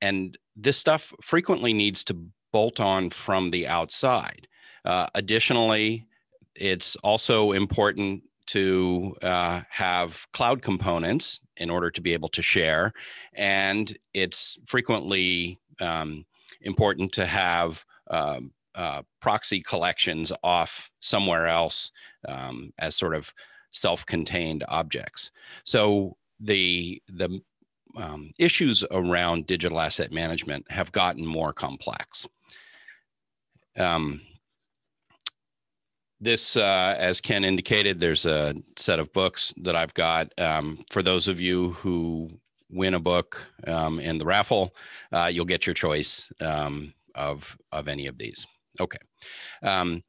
and this stuff frequently needs to bolt on from the outside. Uh, additionally, it's also important to uh, have cloud components in order to be able to share. And it's frequently um, important to have um, uh, proxy collections off somewhere else um, as sort of self-contained objects. So the the um, issues around digital asset management have gotten more complex. Um, this, uh, as Ken indicated, there's a set of books that I've got. Um, for those of you who win a book um, in the raffle, uh, you'll get your choice um, of of any of these. Okay, um,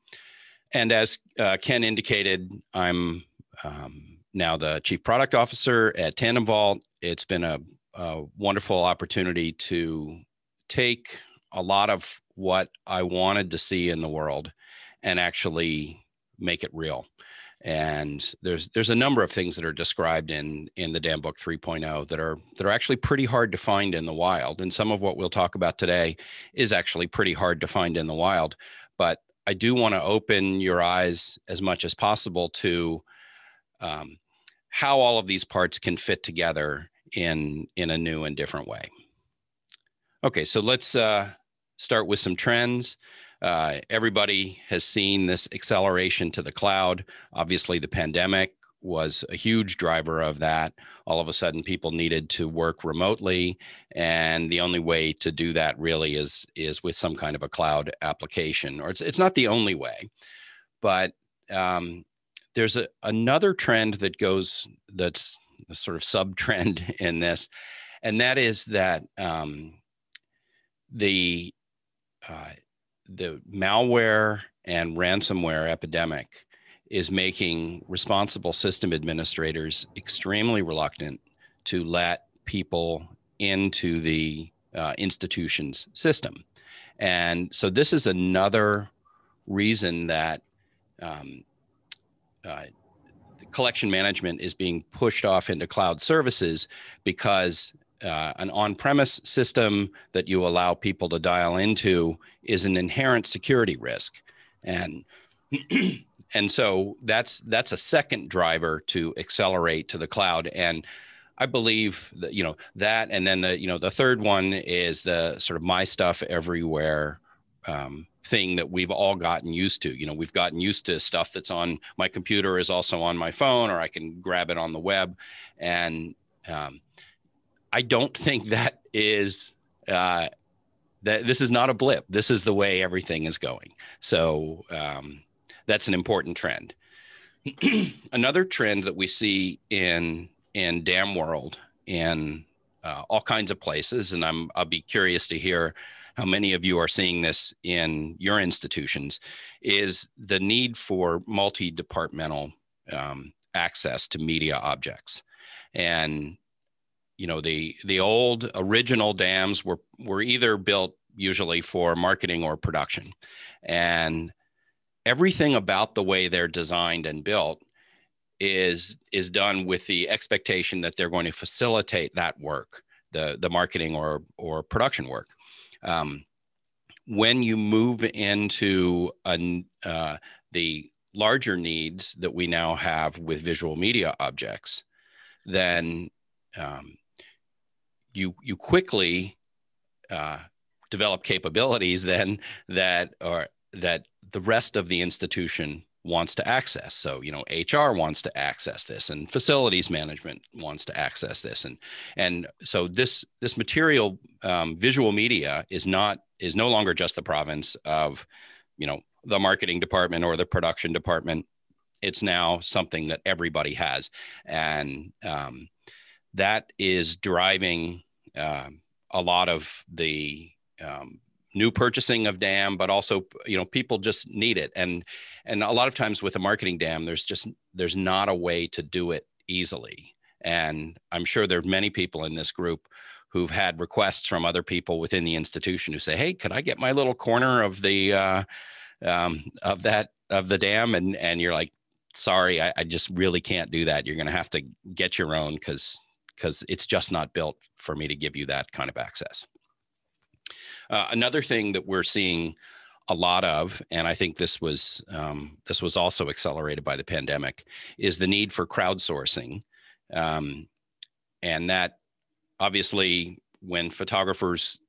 and as uh, Ken indicated, I'm now the chief product officer at Tandem Vault. It's been a, a wonderful opportunity to take a lot of what I wanted to see in the world and actually make it real. And there's there's a number of things that are described in in the DAM book 3.0 that are that are actually pretty hard to find in the wild. And some of what we'll talk about today is actually pretty hard to find in the wild. But I do want to open your eyes as much as possible to um, how all of these parts can fit together in in a new and different way. Okay, so let's uh, start with some trends. Uh, everybody has seen this acceleration to the cloud. Obviously, the pandemic was a huge driver of that. All of a sudden, people needed to work remotely, and the only way to do that really is is with some kind of a cloud application. Or it's it's not the only way, but um, there's a, another trend that goes that's sort of sub trend in this, and that is that um, the uh, the malware and ransomware epidemic is making responsible system administrators extremely reluctant to let people into the uh, institution's system. And so this is another reason that um, uh, collection management is being pushed off into cloud services because uh, an on-premise system that you allow people to dial into is an inherent security risk. And and so that's that's a second driver to accelerate to the cloud. And i believe that you know that and then the you know the third one is the sort of my stuff everywhere um, thing that we've all gotten used to you know we've gotten used to stuff that's on my computer is also on my phone or i can grab it on the web and um, I don't think that is uh, that this is not a blip. This is the way everything is going. So um, that's an important trend. Another trend that we see in in DAM world in uh, all kinds of places, and I'm I'll be curious to hear how many of you are seeing this in your institutions, is the need for multi-departmental um, access to media objects. And you know the the old original dams were were either built usually for marketing or production and everything about the way they're designed and built is is done with the expectation that they're going to facilitate that work the the marketing or or production work um, when you move into uh, the larger needs that we now have with visual media objects then um, you you quickly uh, develop capabilities then that are that the rest of the institution wants to access. So, you know, HR wants to access this and facilities management wants to access this. And, and so this, this material, um, visual media is not, is no longer just the province of, you know, the marketing department or the production department. It's now something that everybody has. And, um, that is driving uh, a lot of the um, new purchasing of dam but also you know people just need it. And and a lot of times with a marketing dam there's just there's not a way to do it easily. And i'm sure there are many people in this group who've had requests from other people within the institution who say hey could i get my little corner of the uh, um, of that of the dam? And and you're like sorry I, I just really can't do that. You're going to have to get your own because because it's just not built for me to give you that kind of access. Uh, another thing that we're seeing a lot of, and I think this was um, this was also accelerated by the pandemic, is the need for crowdsourcing, um, and that obviously when photographers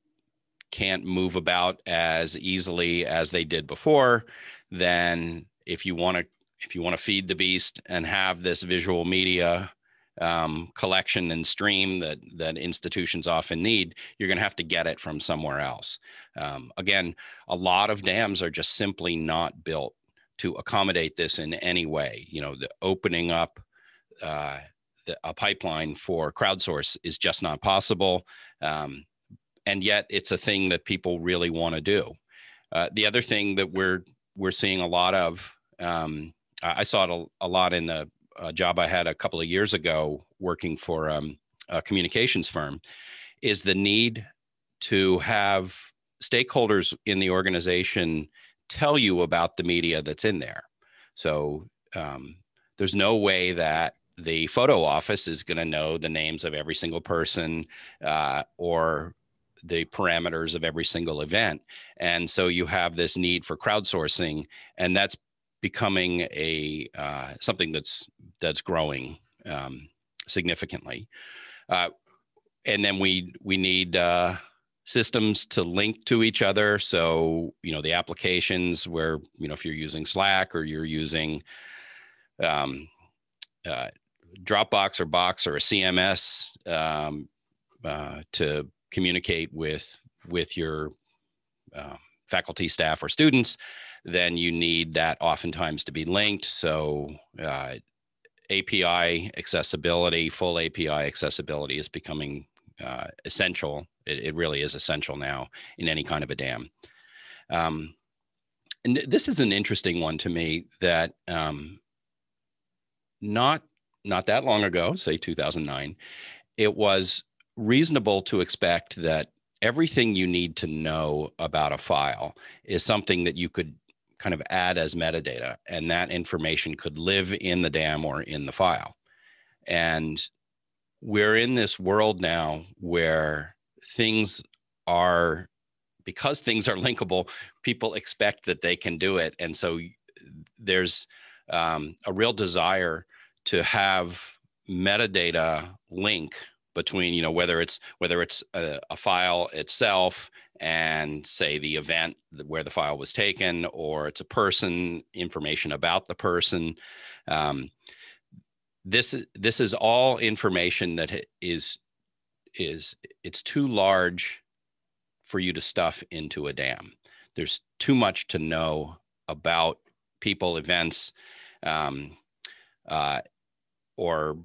can't move about as easily as they did before, then if you want to if you want to feed the beast and have this visual media um, collection and stream that that institutions often need, you're going to have to get it from somewhere else. Um, again, a lot of dams are just simply not built to accommodate this in any way. You know, the opening up uh, the, a pipeline for crowdsource is just not possible, um, and yet it's a thing that people really want to do. Uh, the other thing that we're we're seeing a lot of um, I saw it a, a, lot in the uh, job I had a couple of years ago working for um, a communications firm is the need to have stakeholders in the organization tell you about the media that's in there. So um, there's no way that the photo office is going to know the names of every single person uh, or the parameters of every single event. And so you have this need for crowdsourcing, and that's becoming a uh, something that's that's growing um, significantly. Uh, and then we we need uh, systems to link to each other. So you know the applications where you know if you're using Slack or you're using um, uh, Dropbox or Box or a CMS um, uh, to communicate with with your uh, faculty, staff, or students then you need that oftentimes to be linked. So uh, API accessibility, full API accessibility is becoming uh, essential. It, it, really is essential now in any kind of a dam. Um, and this is an interesting one to me that um, not not that long ago, say 2009, it was reasonable to expect that everything you need to know about a file is something that you could kind of add as metadata, and that information could live in the dam or in the file. And we're in this world now where things are because things are linkable people expect that they can do it and so there's um, a real desire to have metadata link between you know whether it's whether it's a, a file itself and say the event where the file was taken, or it's a person, information about the person. Um, this is this is all information that is is it's too large for you to stuff into a dam. There's too much to know about people, events, um, uh, or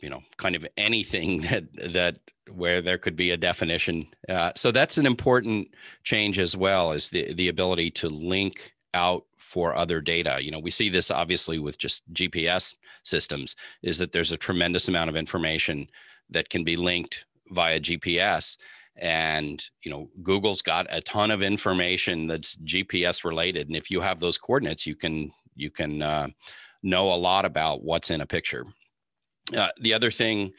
you know, kind of anything that that where there could be a definition. Uh, so that's an important change as well as the the ability to link out for other data. You know, we see this obviously with just GPS systems is that there's a tremendous amount of information that can be linked via GPS and you know Google's got a ton of information that's GPS related and if you have those coordinates you can you can uh, know a lot about what's in a picture. Uh, the other thing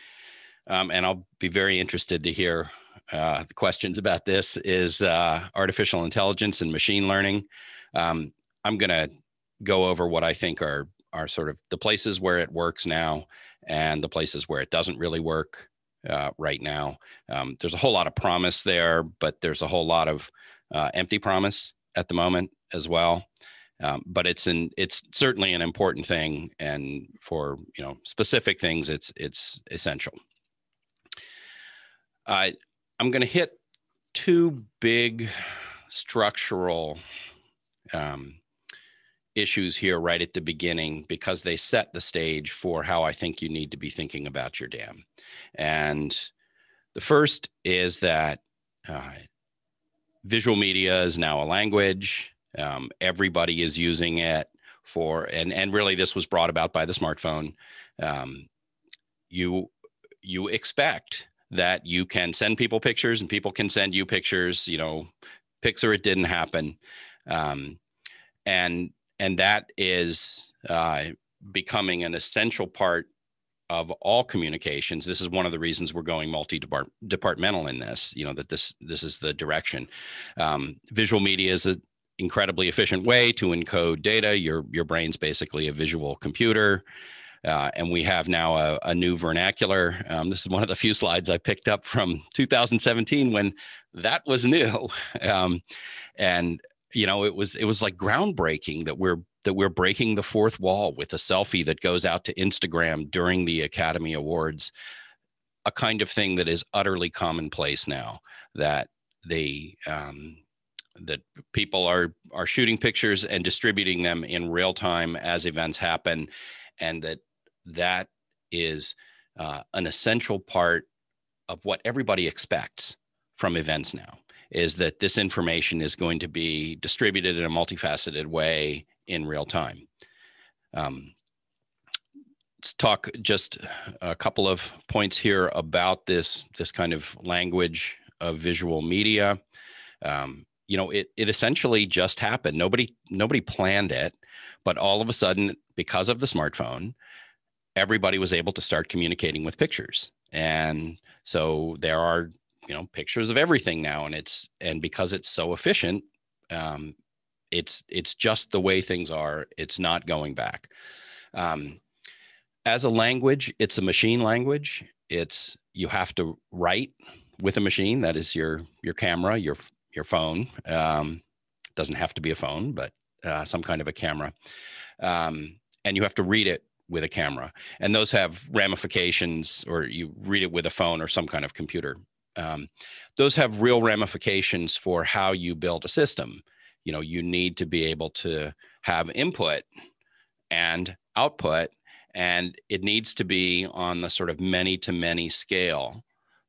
um, and I'll be very interested to hear uh, questions about this, is uh, artificial intelligence and machine learning. Um, I'm going to go over what I think are are sort of the places where it works now and the places where it doesn't really work uh, right now. Um, there's a whole lot of promise there, but there's a whole lot of uh, empty promise at the moment as well. Um, but it's an it's certainly an important thing, and for you know specific things, it's it's essential. Uh, I'm going to hit two big structural um, issues here right at the beginning because they set the stage for how I think you need to be thinking about your dam. And the first is that uh, visual media is now a language. Um, everybody is using it for, and and really this was brought about by the smartphone. Um, you you expect that you can send people pictures and people can send you pictures you know picture it didn't happen. Um, and and that is uh, becoming an essential part of all communications. This is one of the reasons we're going multi-departmental in this you know that this this is the direction. Um, visual media is an incredibly efficient way to encode data. Your your brain's basically a visual computer uh, and we have now a, a new vernacular. Um, this is one of the few slides I picked up from 2017 when that was new. Um, and you know, it was it was like groundbreaking that we're that we're breaking the fourth wall with a selfie that goes out to Instagram during the Academy Awards, a kind of thing that is utterly commonplace now. That they um, that people are are shooting pictures and distributing them in real time as events happen, and that that is uh, an essential part of what everybody expects from events now is that this information is going to be distributed in a multifaceted way in real time. Um, let's talk just a couple of points here about this this kind of language of visual media. Um, you know, it it essentially just happened. Nobody nobody planned it, but all of a sudden, because of the smartphone, everybody was able to start communicating with pictures. And so there are you know pictures of everything now and it's and because it's so efficient um, it's it's just the way things are. It's not going back. Um, as a language it's a machine language. It's you have to write with a machine that is your your camera your your phone. Um, doesn't have to be a phone but uh, some kind of a camera. Um, and you have to read it with a camera and those have ramifications or you read it with a phone or some kind of computer. Um, those have real ramifications for how you build a system. You know you need to be able to have input and output and it needs to be on the sort of many to many scale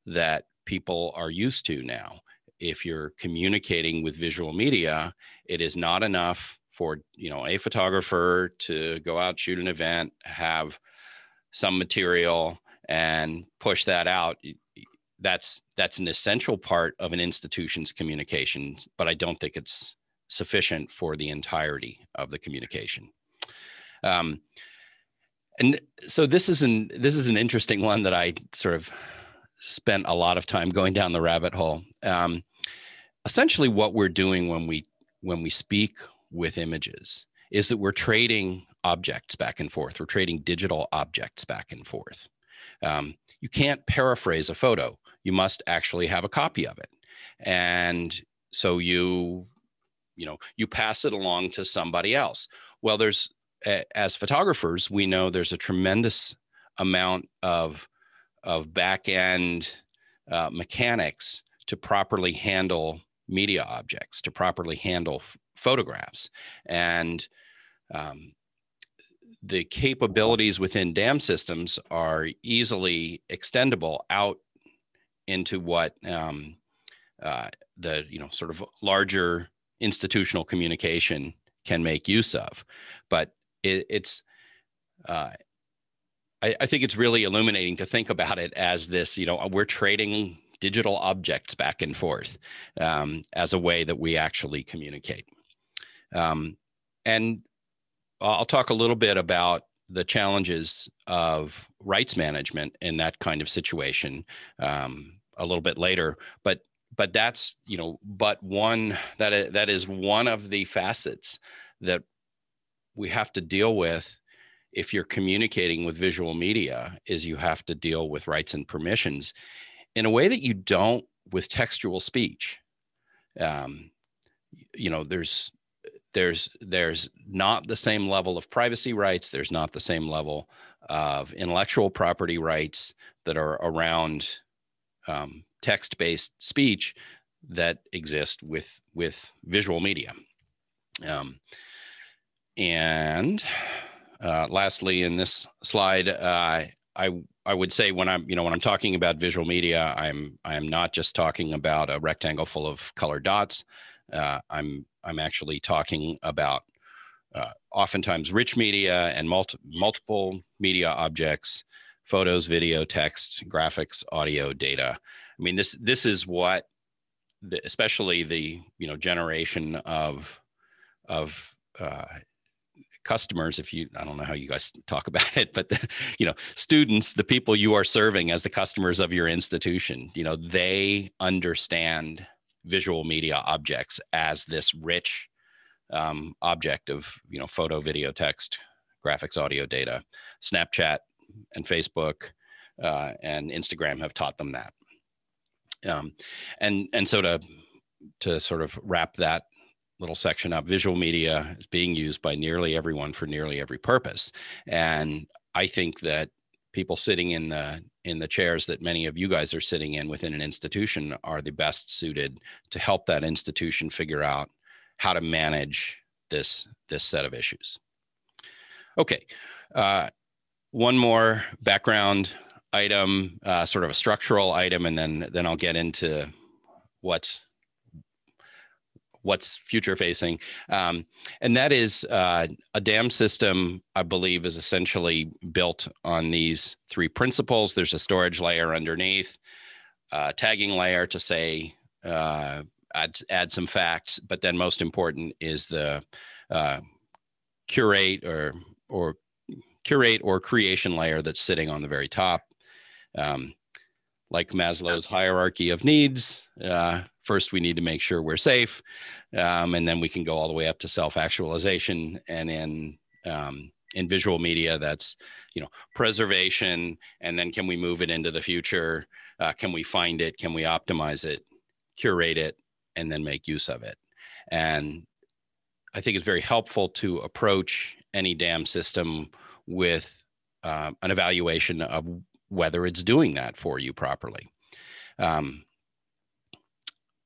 that people are used to now. If you're communicating with visual media it is not enough for you know a photographer to go out shoot an event have some material and push that out that's that's an essential part of an institution's communication but i don't think it's sufficient for the entirety of the communication. Um, and so this is an this is an interesting one that i sort of spent a lot of time going down the rabbit hole. Um, essentially what we're doing when we when we speak with images is that we're trading objects back and forth. We're trading digital objects back and forth. Um, you can't paraphrase a photo. You must actually have a copy of it. And so you, you know, you pass it along to somebody else. Well, there's, as photographers, we know there's a tremendous amount of, of back end uh, mechanics to properly handle media objects, to properly handle photographs. And um, the capabilities within DAM systems are easily extendable out into what um, uh, the you know sort of larger institutional communication can make use of. But it, it's uh, I, I, think it's really illuminating to think about it as this, you know, we're trading digital objects back and forth um, as a way that we actually communicate. Um, and I'll talk a little bit about the challenges of rights management in that kind of situation um, a little bit later. But but that's you know but one that is, that is one of the facets that we have to deal with if you're communicating with visual media is you have to deal with rights and permissions in a way that you don't with textual speech um, you know there's there's there's not the same level of privacy rights there's not the same level of intellectual property rights that are around um, text-based speech that exist with with visual media. Um, and uh, lastly in this slide uh, i i would say when i'm you know when i'm talking about visual media i'm i'm not just talking about a rectangle full of colored dots uh, i'm I'm actually talking about uh, oftentimes rich media and multi- multiple media objects, photos, video, text, graphics, audio, data. I mean, this this is what, the, especially the you know generation of of uh, customers if you i don't know how you guys talk about it but the, you know students the people you are serving as the customers of your institution you know they understand visual media objects as this rich um, object of you know photo video text graphics audio data. Snapchat and facebook uh, and instagram have taught them that. Um, and and so to to sort of wrap that little section up visual media is being used by nearly everyone for nearly every purpose. And i think that people sitting in the in the chairs that many of you guys are sitting in within an institution are the best suited to help that institution figure out how to manage this this set of issues. Okay uh, one more background item uh, sort of a structural item and then then i'll get into what's what's future facing. Um, and that is uh, a dam system i believe is essentially built on these three principles. There's a storage layer underneath uh, tagging layer to say uh, add, add some facts but then most important is the uh, curate or or curate or creation layer that's sitting on the very top. Um, like Maslow's hierarchy of needs. Uh, first, we need to make sure we're safe, um, and then we can go all the way up to self-actualization. And in um, in visual media, that's you know preservation, and then can we move it into the future? Uh, can we find it? Can we optimize it? Curate it, and then make use of it. And I think it's very helpful to approach any dam system with uh, an evaluation of whether it's doing that for you properly. Um,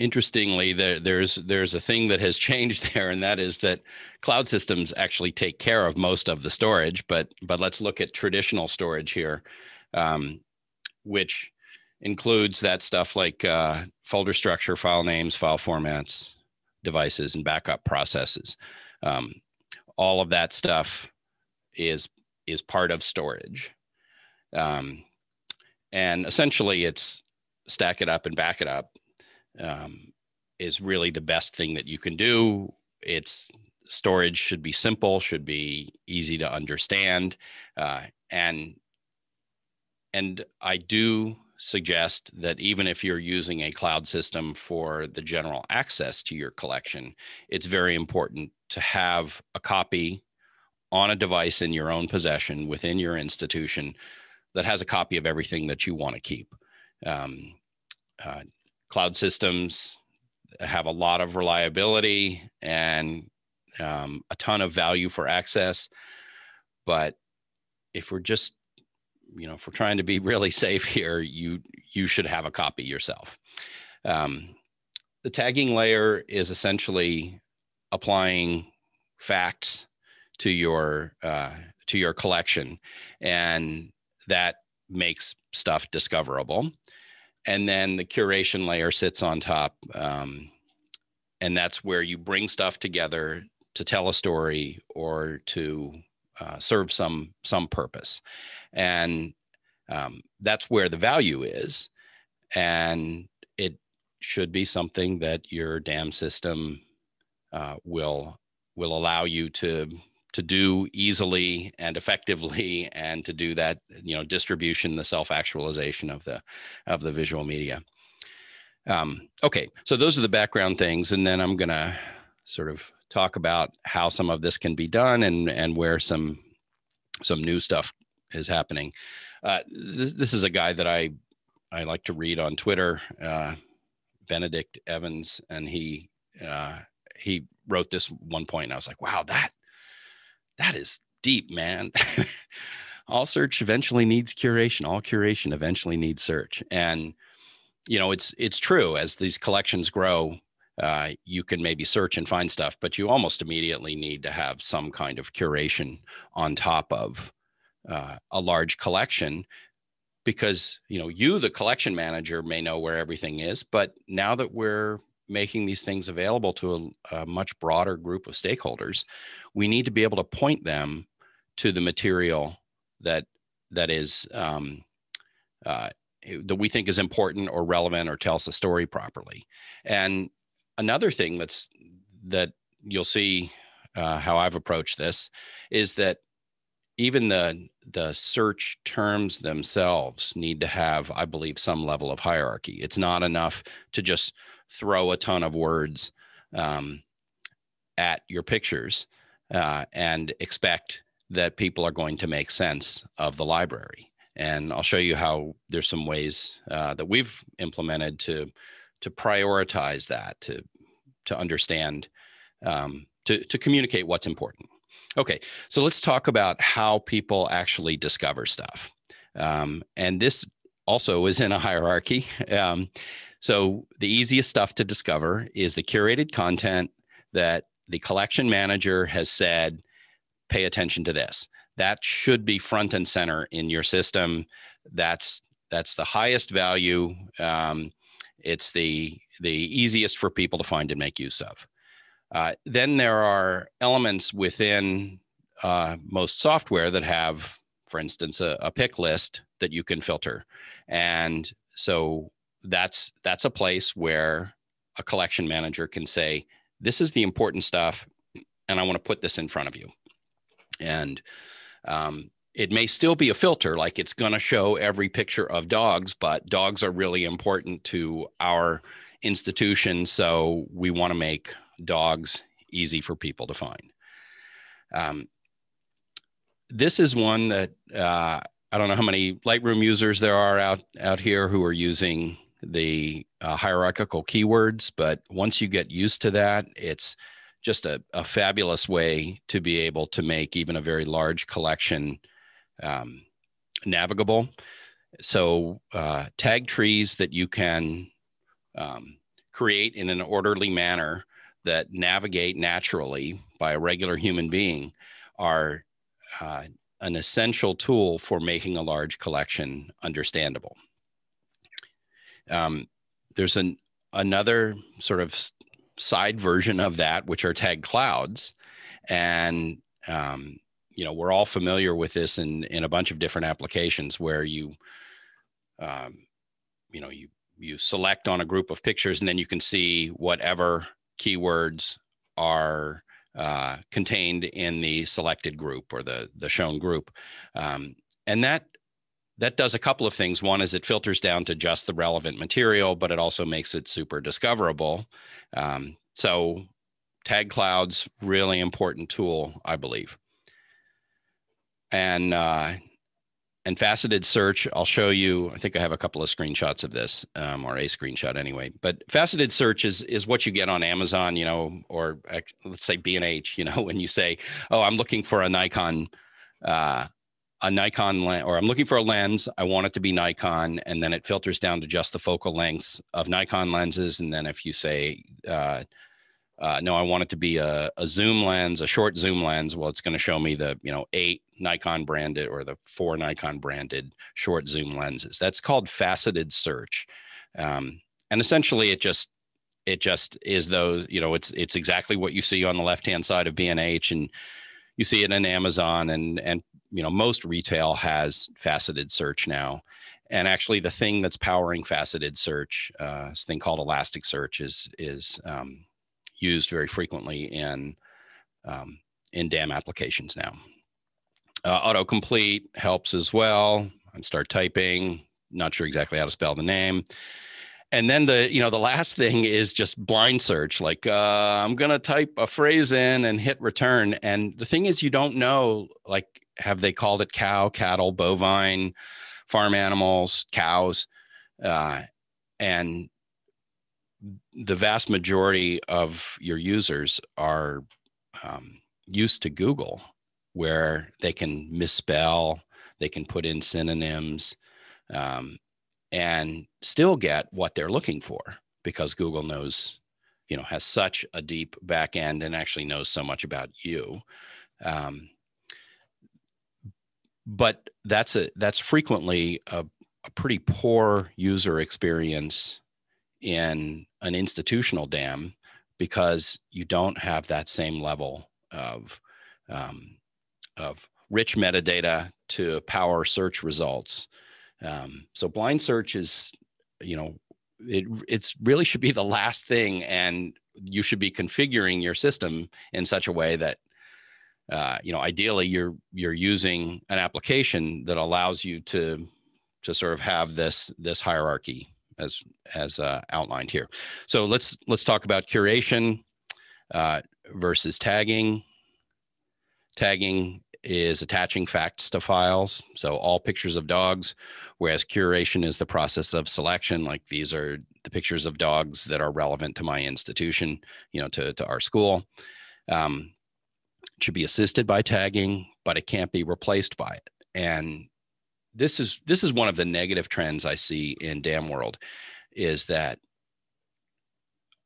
interestingly, there, there's there's a thing that has changed there, and that is that cloud systems actually take care of most of the storage. But but let's look at traditional storage here, um, which includes that stuff like uh, folder structure, file names, file formats, devices, and backup processes. Um, all of that stuff is is part of storage. Um, and essentially it's stack it up and back it up um, is really the best thing that you can do it's storage should be simple should be easy to understand uh, and and i do suggest that even if you're using a cloud system for the general access to your collection it's very important to have a copy on a device in your own possession within your institution that has a copy of everything that you want to keep. Um, uh, cloud systems have a lot of reliability and um, a ton of value for access. But if we're just, you know, if we're trying to be really safe here, you you should have a copy yourself. Um, the tagging layer is essentially applying facts to your uh, to your collection, and that makes stuff discoverable. And then the curation layer sits on top. Um, and that's where you bring stuff together to tell a story or to uh, serve some some purpose. And um, that's where the value is. And it should be something that your dam system uh, will will allow you to to do easily and effectively and to do that you know distribution the self actualization of the of the visual media. Um, okay so those are the background things and then i'm going to sort of talk about how some of this can be done and and where some some new stuff is happening. Uh, this, this is a guy that i i like to read on twitter uh, benedict evans and he uh, he wrote this one point and i was like wow that that is deep, man. all search eventually needs curation. All curation eventually needs search. And you know, it's it's true as these collections grow, uh, you can maybe search and find stuff, but you almost immediately need to have some kind of curation on top of uh, a large collection because you know you the collection manager may know where everything is but now that we're making these things available to a, a, much broader group of stakeholders we need to be able to point them to the material that that is um, uh, that we think is important or relevant or tells the story properly and another thing that's that you'll see uh, how I've approached this is that even the the search terms themselves need to have, I believe, some level of hierarchy. It's not enough to just throw a ton of words um, at your pictures uh, and expect that people are going to make sense of the library. And I'll show you how there's some ways uh, that we've implemented to to prioritize that to to understand um, to to communicate what's important. Okay, so let's talk about how people actually discover stuff. Um, and this also is in a hierarchy. Um, so the easiest stuff to discover is the curated content that the collection manager has said, pay attention to this. That should be front and center in your system. That's that's the highest value. Um, it's the the easiest for people to find and make use of. Uh, then there are elements within uh, most software that have, for instance, a, a, pick list that you can filter, and so that's that's a place where a collection manager can say, "This is the important stuff, and I want to put this in front of you." And um, it may still be a filter, like it's going to show every picture of dogs, but dogs are really important to our institution, so we want to make dogs easy for people to find. Um, this is one that uh, I don't know how many Lightroom users there are out out here who are using the uh, hierarchical keywords, but once you get used to that, it's just a, a fabulous way to be able to make even a very large collection um, navigable. So uh, tag trees that you can um, create in an orderly manner that navigate naturally by a regular human being are uh, an essential tool for making a large collection understandable. Um, there's an another sort of side version of that, which are tag clouds, and um, you know we're all familiar with this in in a bunch of different applications where you um, you know you you select on a group of pictures and then you can see whatever keywords are uh, contained in the selected group or the the shown group, um, and that that does a couple of things. One is it filters down to just the relevant material, but it also makes it super discoverable. Um, so tag clouds really important tool, I believe. And uh, and faceted search i'll show you i think i have a couple of screenshots of this um, or a screenshot anyway but faceted search is is what you get on amazon you know or let's say b&h you know when you say oh i'm looking for a nikon uh, a nikon lens or i'm looking for a lens i want it to be nikon and then it filters down to just the focal lengths of nikon lenses and then if you say uh, uh, no, I want it to be a, a zoom lens, a short zoom lens. Well, it's going to show me the, you know, eight Nikon branded or the four Nikon branded short zoom lenses. That's called faceted search. Um, and essentially it just, it just is those, you know, it's, it's exactly what you see on the left-hand side of B&H and you see it in Amazon and, and, you know, most retail has faceted search now. And actually the thing that's powering faceted search, uh, this thing called Elasticsearch is, is, um, used very frequently in um, in DAM applications now. Uh, autocomplete helps as well. I start typing, not sure exactly how to spell the name. And then the you know the last thing is just blind search. Like uh, I'm gonna type a phrase in and hit return. And the thing is, you don't know like have they called it cow, cattle, bovine, farm animals, cows, uh, and the vast majority of your users are um, used to Google, where they can misspell, they can put in synonyms, um, and still get what they're looking for because Google knows, you know, has such a deep back end and actually knows so much about you. Um, but that's a that's frequently a, a pretty poor user experience in an institutional dam because you don't have that same level of um, of rich metadata to power search results. Um, so blind search is, you know, it it's really should be the last thing, and you should be configuring your system in such a way that uh, you know ideally you're you're using an application that allows you to to sort of have this this hierarchy as as uh, outlined here. So let's let's talk about curation uh, versus tagging. Tagging is attaching facts to files so all pictures of dogs whereas curation is the process of selection like these are the pictures of dogs that are relevant to my institution you know to, to our school um, should be assisted by tagging, but it can't be replaced by it. And this is this is one of the negative trends I see in DAM world is that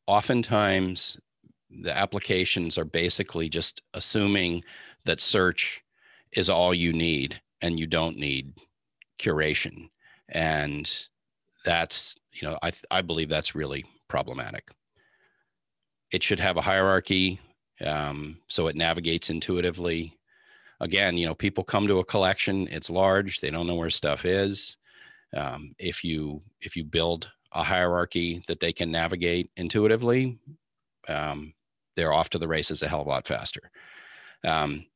oftentimes the applications are basically just assuming that search is all you need and you don't need curation. And that's, you know, I, I believe that's really problematic. It should have a hierarchy um, so it navigates intuitively. Again, you know, people come to a collection; it's large; they don't know where stuff is. Um, if you if you build a hierarchy that they can navigate intuitively, um, they're off to the races a hell of a lot faster. Um,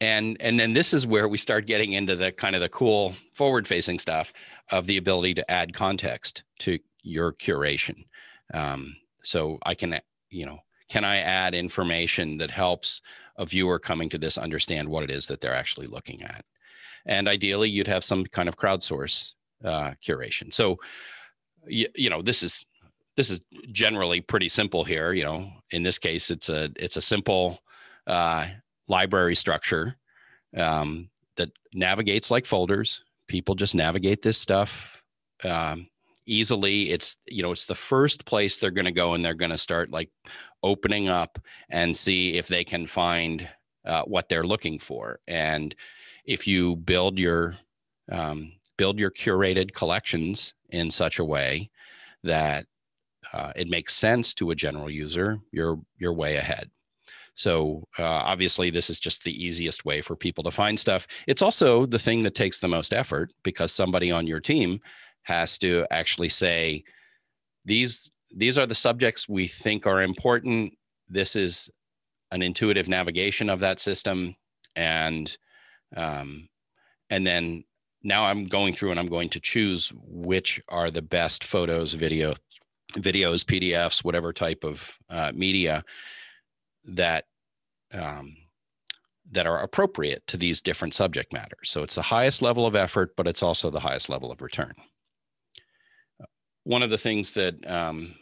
and and then this is where we start getting into the kind of the cool forward facing stuff of the ability to add context to your curation. Um, so I can you know can I add information that helps a viewer coming to this understand what it is that they're actually looking at? And ideally, you'd have some kind of crowdsource uh, curation. So, you, you know, this is this is generally pretty simple here. You know, in this case, it's a it's a simple uh, library structure um, that navigates like folders. People just navigate this stuff um, easily. It's you know, it's the first place they're going to go, and they're going to start like opening up and see if they can find uh, what they're looking for. And if you build your um, build your curated collections in such a way that uh, it makes sense to a general user, you're you're way ahead. So uh, obviously, this is just the easiest way for people to find stuff. It's also the thing that takes the most effort because somebody on your team has to actually say, these these are the subjects we think are important. This is an intuitive navigation of that system, and um, and then now I'm going through and I'm going to choose which are the best photos, video, videos, PDFs, whatever type of uh, media that um, that are appropriate to these different subject matters. So it's the highest level of effort, but it's also the highest level of return. One of the things that um,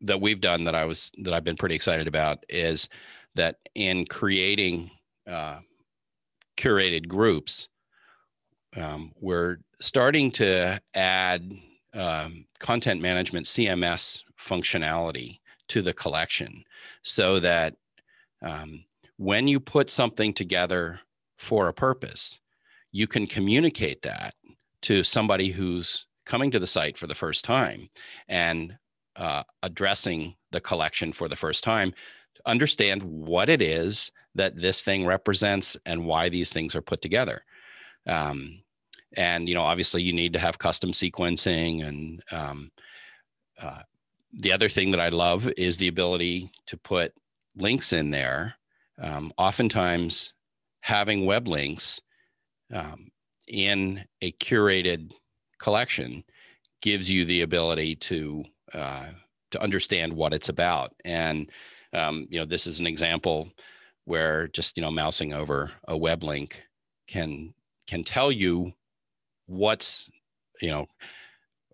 that we've done that I was that I've been pretty excited about is that in creating uh, curated groups, um, we're starting to add um, content management CMS functionality to the collection, so that um, when you put something together for a purpose, you can communicate that to somebody who's coming to the site for the first time and uh, addressing the collection for the first time to understand what it is that this thing represents and why these things are put together. Um, and you know, obviously, you need to have custom sequencing. And um, uh, the other thing that I love is the ability to put links in there. Um, oftentimes, having web links um, in a curated collection gives you the ability to uh, to understand what it's about. And um, you know, this is an example where just you know mousing over a web link can can tell you what's you know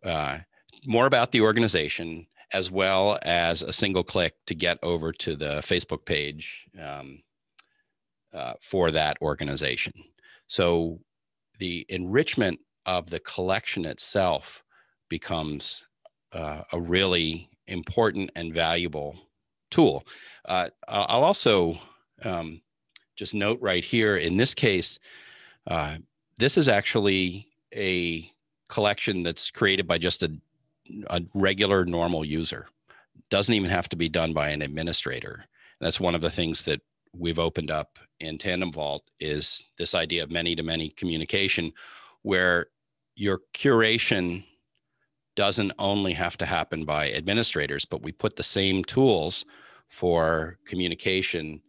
uh, more about the organization as well as a single click to get over to the Facebook page um, uh, for that organization. So the enrichment of the collection itself becomes uh, a really important and valuable tool. Uh, I'll also um, just note right here in this case, uh, this is actually a collection that's created by just a, a regular normal user. Doesn't even have to be done by an administrator. And that's one of the things that we've opened up in Tandem Vault is this idea of many to many communication where your curation doesn't only have to happen by administrators, but we put the same tools for communication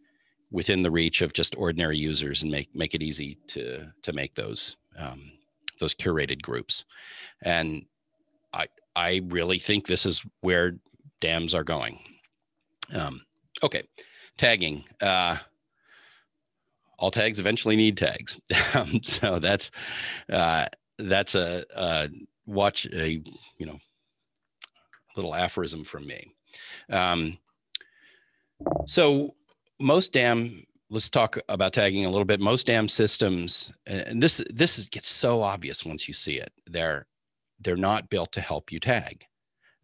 within the reach of just ordinary users and make make it easy to to make those um, those curated groups. And I really think this is where DAMs are going. Um, okay, tagging. Uh, all tags eventually need tags, um, so that's uh, that's a, a watch a you know little aphorism from me. Um, so most dam let's talk about tagging a little bit most dam systems and this this gets so obvious once you see it they're they're not built to help you tag.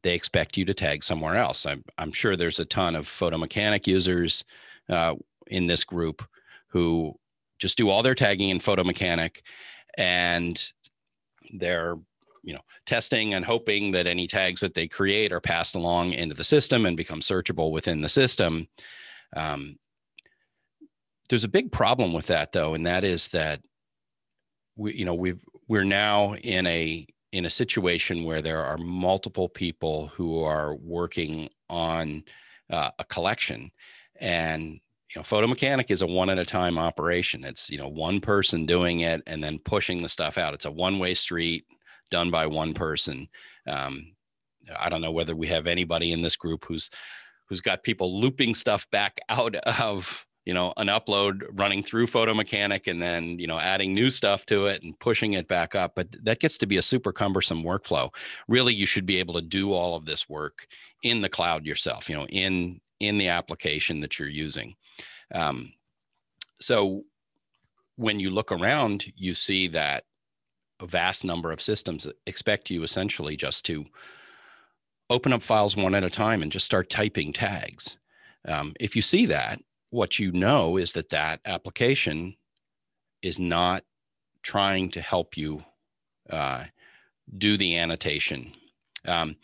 They expect you to tag somewhere else. I'm, I'm sure there's a ton of photomechanic users uh, in this group who just do all their tagging in photomechanic and they're you know testing and hoping that any tags that they create are passed along into the system and become searchable within the system. Um, there's a big problem with that though and that is that we you know we've we're now in a in a situation where there are multiple people who are working on uh, a collection. And you know photomechanic is a one at a time operation. It's you know one person doing it and then pushing the stuff out. It's a one way street done by one person. Um, i don't know whether we have anybody in this group who's who's got people looping stuff back out of you know an upload running through photomechanic and then you know adding new stuff to it and pushing it back up but that gets to be a super cumbersome workflow. Really you should be able to do all of this work in the cloud yourself you know in in the application that you're using. Um, so when you look around you see that a vast number of systems expect you essentially just to open up files one at a time and just start typing tags. Um, if you see that what you know is that that application is not trying to help you uh, do the annotation. Um,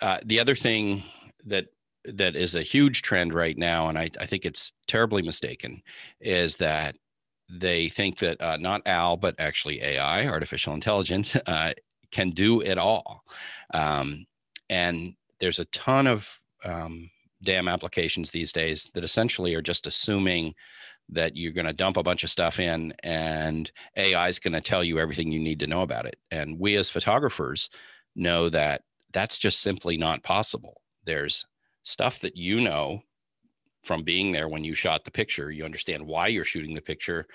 uh, the other thing that that is a huge trend right now, and I, I think it's terribly mistaken, is that they think that uh, not Al, but actually AI, artificial intelligence, uh, can do it all. Um, and there's a ton of um, dam applications these days that essentially are just assuming that you're going to dump a bunch of stuff in and AI is going to tell you everything you need to know about it. And we as photographers know that that's just simply not possible. There's stuff that you know from being there when you shot the picture. You understand why you're shooting the picture.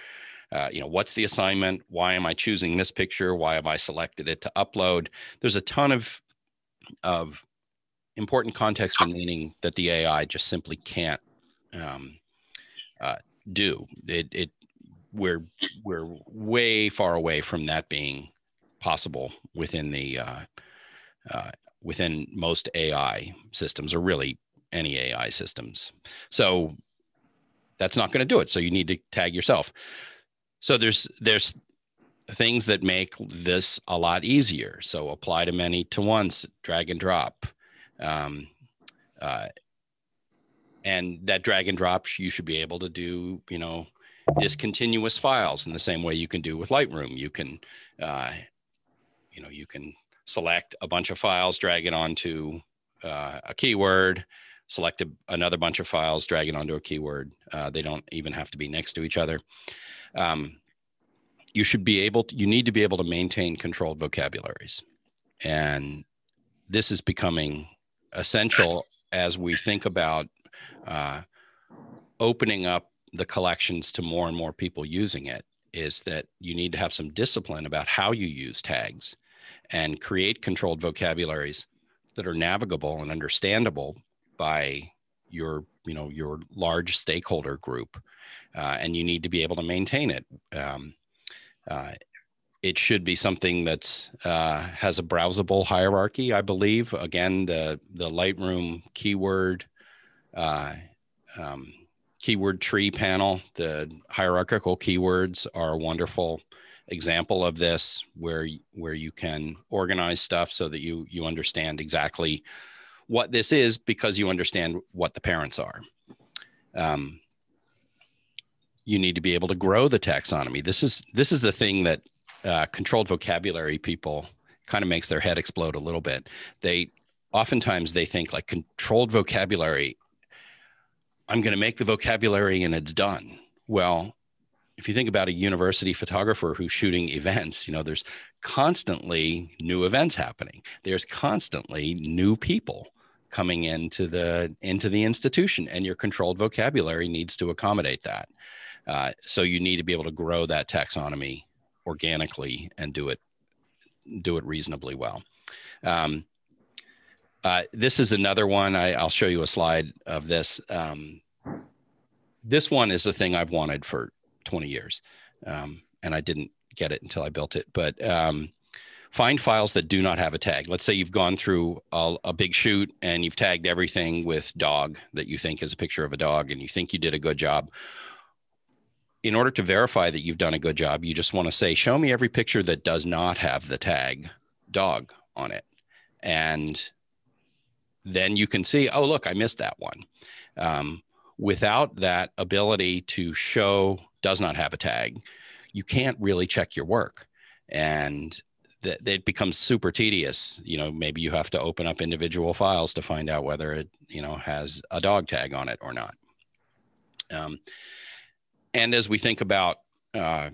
Uh, you know, what's the assignment? Why am I choosing this picture? Why have I selected it to upload? There's a ton of of important context remaining that the AI just simply can't um, uh, do. It, it we're we're way far away from that being possible within the uh, uh, within most AI systems, or really any AI systems. So that's not going to do it. So you need to tag yourself. So there's there's things that make this a lot easier. So apply to many to once, drag and drop. Um, uh, and that drag and drop, you should be able to do, you know, discontinuous files in the same way you can do with Lightroom. You can, uh, you know, you can select a bunch of files, drag it onto uh, a keyword, select a, another bunch of files, drag it onto a keyword. Uh, they don't even have to be next to each other. Um, you should be able to, you need to be able to maintain controlled vocabularies. And this is becoming essential as we think about uh, opening up the collections to more and more people using it is that you need to have some discipline about how you use tags and create controlled vocabularies that are navigable and understandable by your you know your large stakeholder group uh, and you need to be able to maintain it. Um, uh, it should be something that's uh, has a browsable hierarchy, I believe. Again, the the Lightroom keyword uh, um, keyword tree panel, the hierarchical keywords are a wonderful example of this, where where you can organize stuff so that you you understand exactly what this is because you understand what the parents are. Um, you need to be able to grow the taxonomy. This is this is the thing that uh, controlled vocabulary people kind of makes their head explode a little bit. They oftentimes they think like controlled vocabulary. I'm going to make the vocabulary and it's done. Well, if you think about a university photographer who's shooting events, you know, there's constantly new events happening. There's constantly new people coming into the into the institution, and your controlled vocabulary needs to accommodate that. Uh, so you need to be able to grow that taxonomy organically and do it do it reasonably well. Um, uh, this is another one. I, will show you a slide of this. Um, this one is the thing I've wanted for 20 years. Um, and I didn't get it until I built it. But um, find files that do not have a tag. Let's say you've gone through a, a, big shoot and you've tagged everything with dog that you think is a picture of a dog and you think you did a good job. In order to verify that you've done a good job, you just want to say, show me every picture that does not have the tag dog on it. And then you can see, oh, look, I missed that one. Um, without that ability to show does not have a tag, you can't really check your work. And that it becomes super tedious. You know, maybe you have to open up individual files to find out whether it, you know, has a dog tag on it or not. Um, and as we think about uh,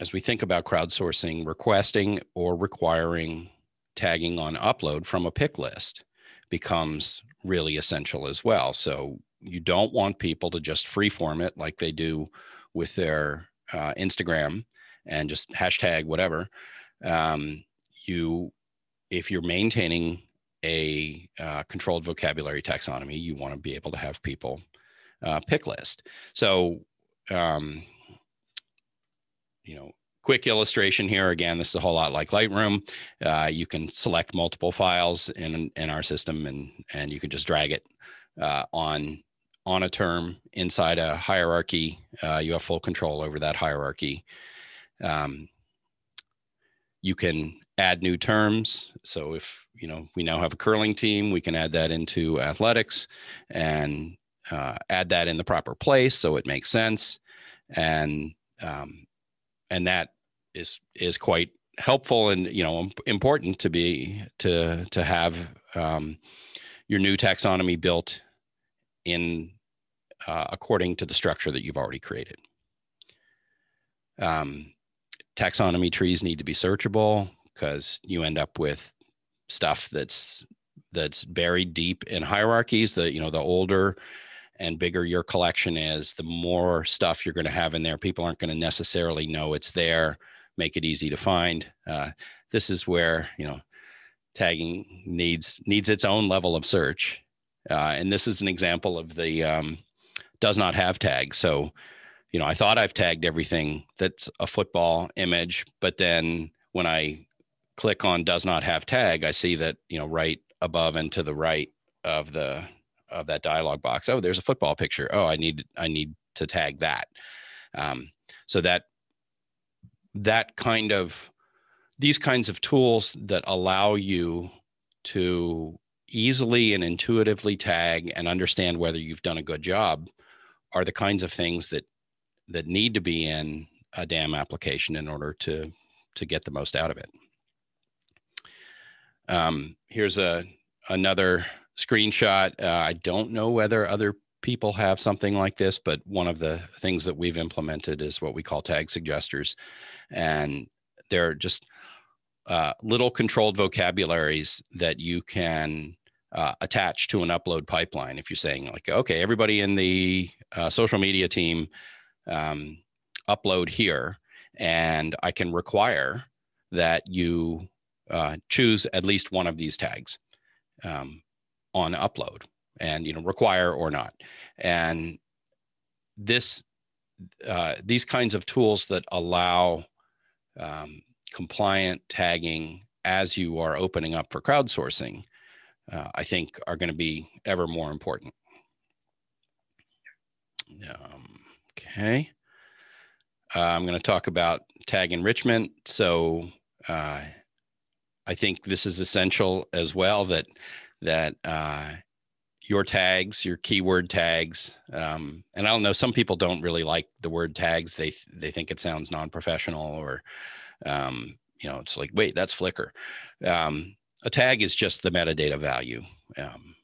as we think about crowdsourcing, requesting or requiring tagging on upload from a pick list becomes really essential as well. So you don't want people to just freeform it like they do with their uh, Instagram and just hashtag whatever. Um, you, if you're maintaining a uh, controlled vocabulary taxonomy, you want to be able to have people uh, pick list. So, um, you know, quick illustration here. Again, this is a whole lot like Lightroom. Uh, you can select multiple files in in our system, and and you can just drag it uh, on on a term inside a hierarchy. Uh, you have full control over that hierarchy. Um, you can add new terms. So if you know we now have a curling team, we can add that into athletics and uh, add that in the proper place so it makes sense, and um, and that is is quite helpful and you know important to be to to have um, your new taxonomy built in uh, according to the structure that you've already created. Um, taxonomy trees need to be searchable because you end up with stuff that's that's buried deep in hierarchies. The you know the older and bigger your collection is, the more stuff you're going to have in there. People aren't going to necessarily know it's there. Make it easy to find. Uh, this is where you know tagging needs needs its own level of search. Uh, and this is an example of the um, does not have tags. So, you know, I thought I've tagged everything that's a football image, but then when I click on does not have tag, I see that, you know, right above and to the right of the of that dialog box. Oh, there's a football picture. Oh, I need I need to tag that. Um, so that that kind of these kinds of tools that allow you to easily and intuitively tag and understand whether you've done a good job are the kinds of things that that need to be in a DAM application in order to to get the most out of it. Um, here's a another screenshot. Uh, I don't know whether other people have something like this, but one of the things that we've implemented is what we call tag suggesters, and they're just uh, little controlled vocabularies that you can uh, attached to an upload pipeline. If you're saying like, okay, everybody in the uh, social media team um, upload here, and I can require that you uh, choose at least one of these tags um, on upload, and you know require or not. And this uh, these kinds of tools that allow um, compliant tagging as you are opening up for crowdsourcing uh, I think are going to be ever more important. Um, okay. Uh, I'm going to talk about tag enrichment. So uh, I think this is essential as well that that uh, your tags, your keyword tags, um, and I don't know. Some people don't really like the word tags. They they think it sounds non-professional or um, you know, it's like, wait, that's Flickr. Um, a tag is just the metadata value. Um,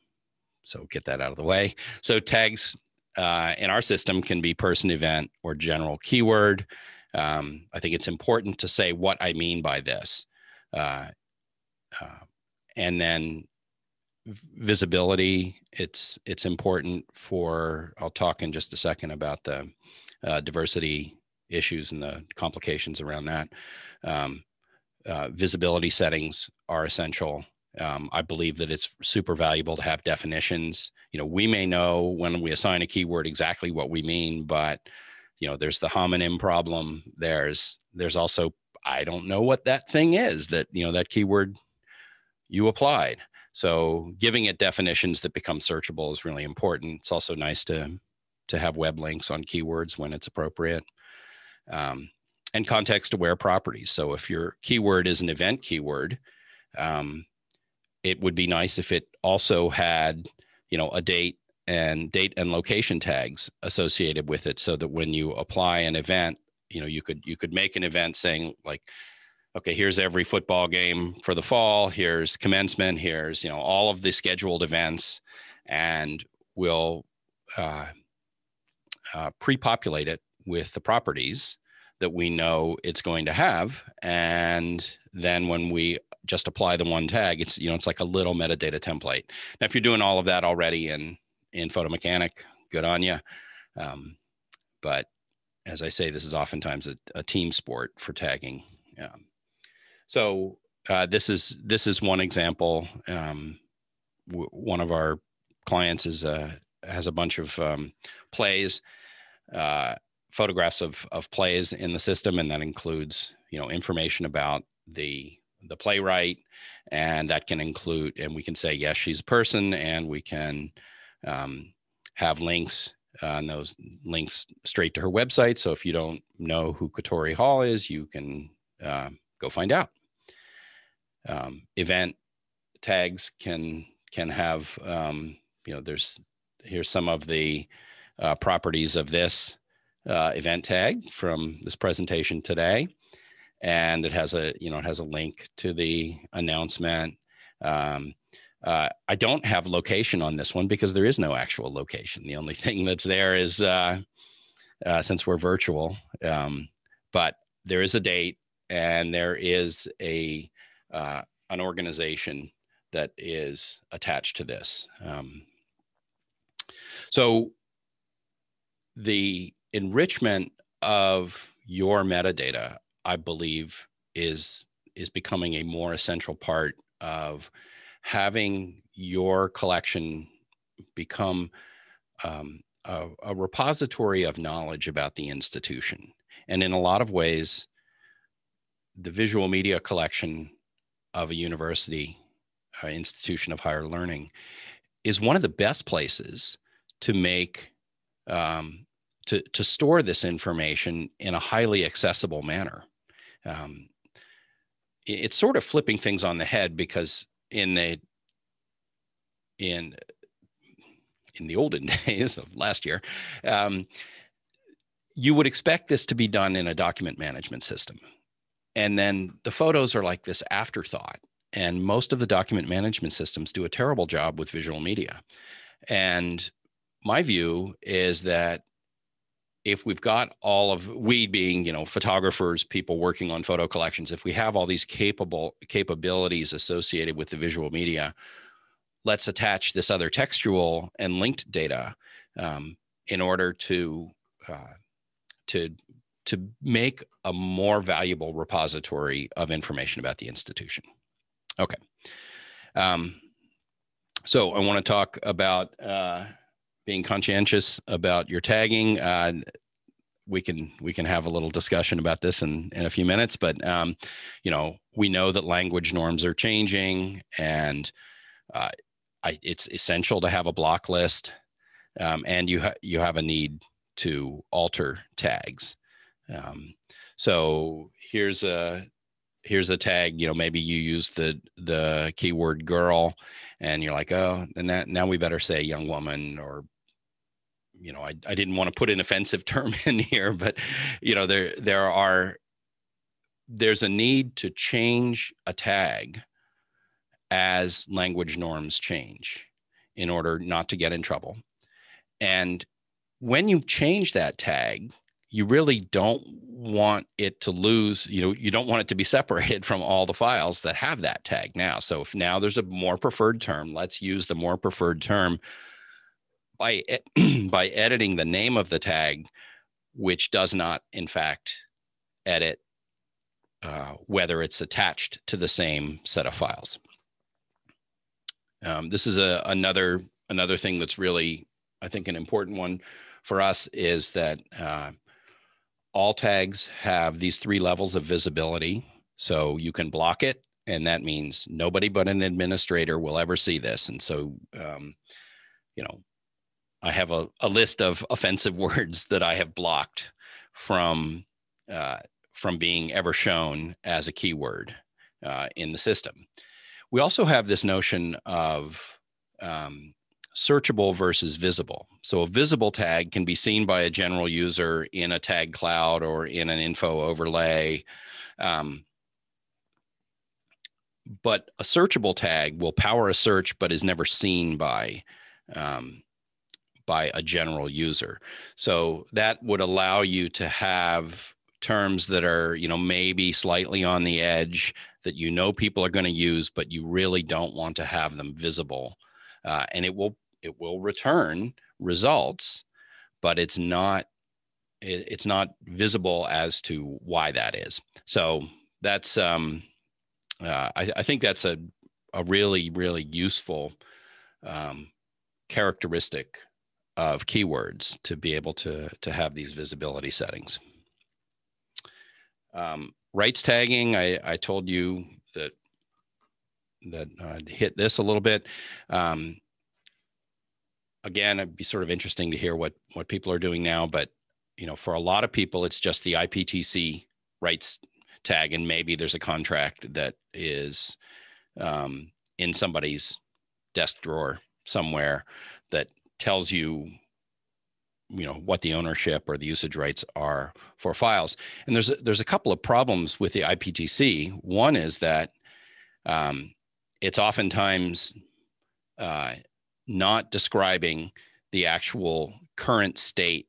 so get that out of the way. So tags uh, in our system can be person, event, or general keyword. Um, I think it's important to say what I mean by this. Uh, uh, and then visibility, it's it's important for. I'll talk in just a second about the uh, diversity issues and the complications around that. Um, uh, visibility settings are essential. Um, I believe that it's super valuable to have definitions. You know, we may know when we assign a keyword exactly what we mean, but you know, there's the homonym problem. There's there's also I don't know what that thing is that you know that keyword you applied. So giving it definitions that become searchable is really important. It's also nice to to have web links on keywords when it's appropriate. Um, and context aware properties. So if your keyword is an event keyword, um, it would be nice if it also had, you know, a date and date and location tags associated with it so that when you apply an event, you know, you could you could make an event saying like, okay, here's every football game for the fall, here's commencement, here's, you know, all of the scheduled events, and we'll uh, uh, pre-populate it with the properties that we know it's going to have and then when we just apply the one tag it's you know it's like a little metadata template. Now if you're doing all of that already in in photomechanic good on you um, but as i say this is oftentimes a, a team sport for tagging so uh, this is this is one example um, w- one of our clients is uh, has a bunch of um, plays uh, photographs of of plays in the system, and that includes you know information about the the playwright, and that can include and we can say yes, she's a person, and we can um, have links uh, and those links straight to her website. So if you don't know who Katori Hall is, you can uh, go find out. Um, event tags can can have um, you know there's here's some of the uh, properties of this uh, event tag from this presentation today. And it has a, you know, it has a link to the announcement. Um, uh, I don't have location on this one because there is no actual location. The only thing that's there is uh, uh, since we're virtual, um, but there is a date and there is a uh, an organization that is attached to this. Um, so the enrichment of your metadata, I believe, is is becoming a more essential part of having your collection become um, a, a, repository of knowledge about the institution. And in a lot of ways, the visual media collection of a university, uh, institution of higher learning, is one of the best places to make um, to, to store this information in a highly accessible manner. Um, it's sort of flipping things on the head because in the in in the olden days of last year, um, you would expect this to be done in a document management system, and then the photos are like this afterthought. And most of the document management systems do a terrible job with visual media. And my view is that if we've got all of we being you know photographers people working on photo collections if we have all these capable capabilities associated with the visual media let's attach this other textual and linked data um, in order to uh, to to make a more valuable repository of information about the institution okay um, so i want to talk about uh, being conscientious about your tagging. Uh, we can we can have a little discussion about this in, in a few minutes, but um, you know we know that language norms are changing, and uh, I, it's essential to have a block list, um, and you ha- you have a need to alter tags. Um, so here's a here's a tag you know maybe you use the the keyword girl and you're like oh and that now we better say young woman or you know, I, I didn't want to put an offensive term in here, but you know, there there are there's a need to change a tag as language norms change in order not to get in trouble. And when you change that tag, you really don't want it to lose, you know, you don't want it to be separated from all the files that have that tag now. So if now there's a more preferred term, let's use the more preferred term by by editing the name of the tag, which does not in fact edit uh, whether it's attached to the same set of files. Um, this is a, another another thing that's really, I think, an important one for us is that uh, all tags have these three levels of visibility. So you can block it, and that means nobody but an administrator will ever see this. And so, um, you know, I have a, a list of offensive words that I have blocked from uh, from being ever shown as a keyword uh, in the system. We also have this notion of um, searchable versus visible. So a visible tag can be seen by a general user in a tag cloud or in an info overlay. Um, but a searchable tag will power a search, but is never seen by um, by a general user. So that would allow you to have terms that are, you know, maybe slightly on the edge that you know people are going to use, but you really don't want to have them visible. Uh, and it will it will return results, but it's not it, it's not visible as to why that is. So that's um, uh, I, I, think that's a a really really useful um, characteristic of keywords to be able to to have these visibility settings. Um, rights tagging, I, I told you that that I'd hit this a little bit. Um, again, it'd be sort of interesting to hear what what people are doing now. But you know, for a lot of people, it's just the IPTC rights tag, and maybe there's a contract that is um, in somebody's desk drawer somewhere that tells you you know what the ownership or the usage rights are for files and there's a, there's a couple of problems with the iptc one is that um, it's oftentimes uh, not describing the actual current state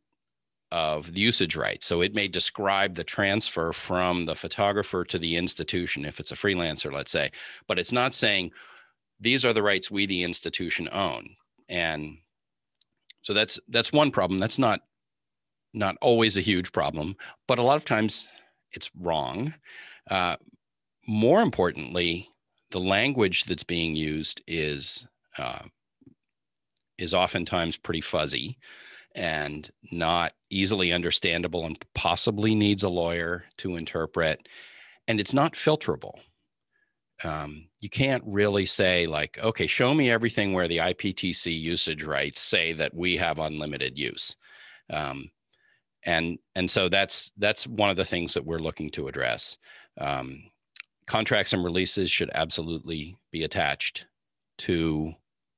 of the usage rights. So it may describe the transfer from the photographer to the institution if it's a freelancer, let's say, but it's not saying these are the rights we, the institution, own. And so that's that's one problem. That's not not always a huge problem, but a lot of times it's wrong. Uh, more importantly, the language that's being used is uh, is oftentimes pretty fuzzy and not easily understandable and possibly needs a lawyer to interpret and it's not filterable. Um, you can't really say like okay show me everything where the iptc usage rights say that we have unlimited use. Um, and and so that's that's one of the things that we're looking to address. Um, contracts and releases should absolutely be attached to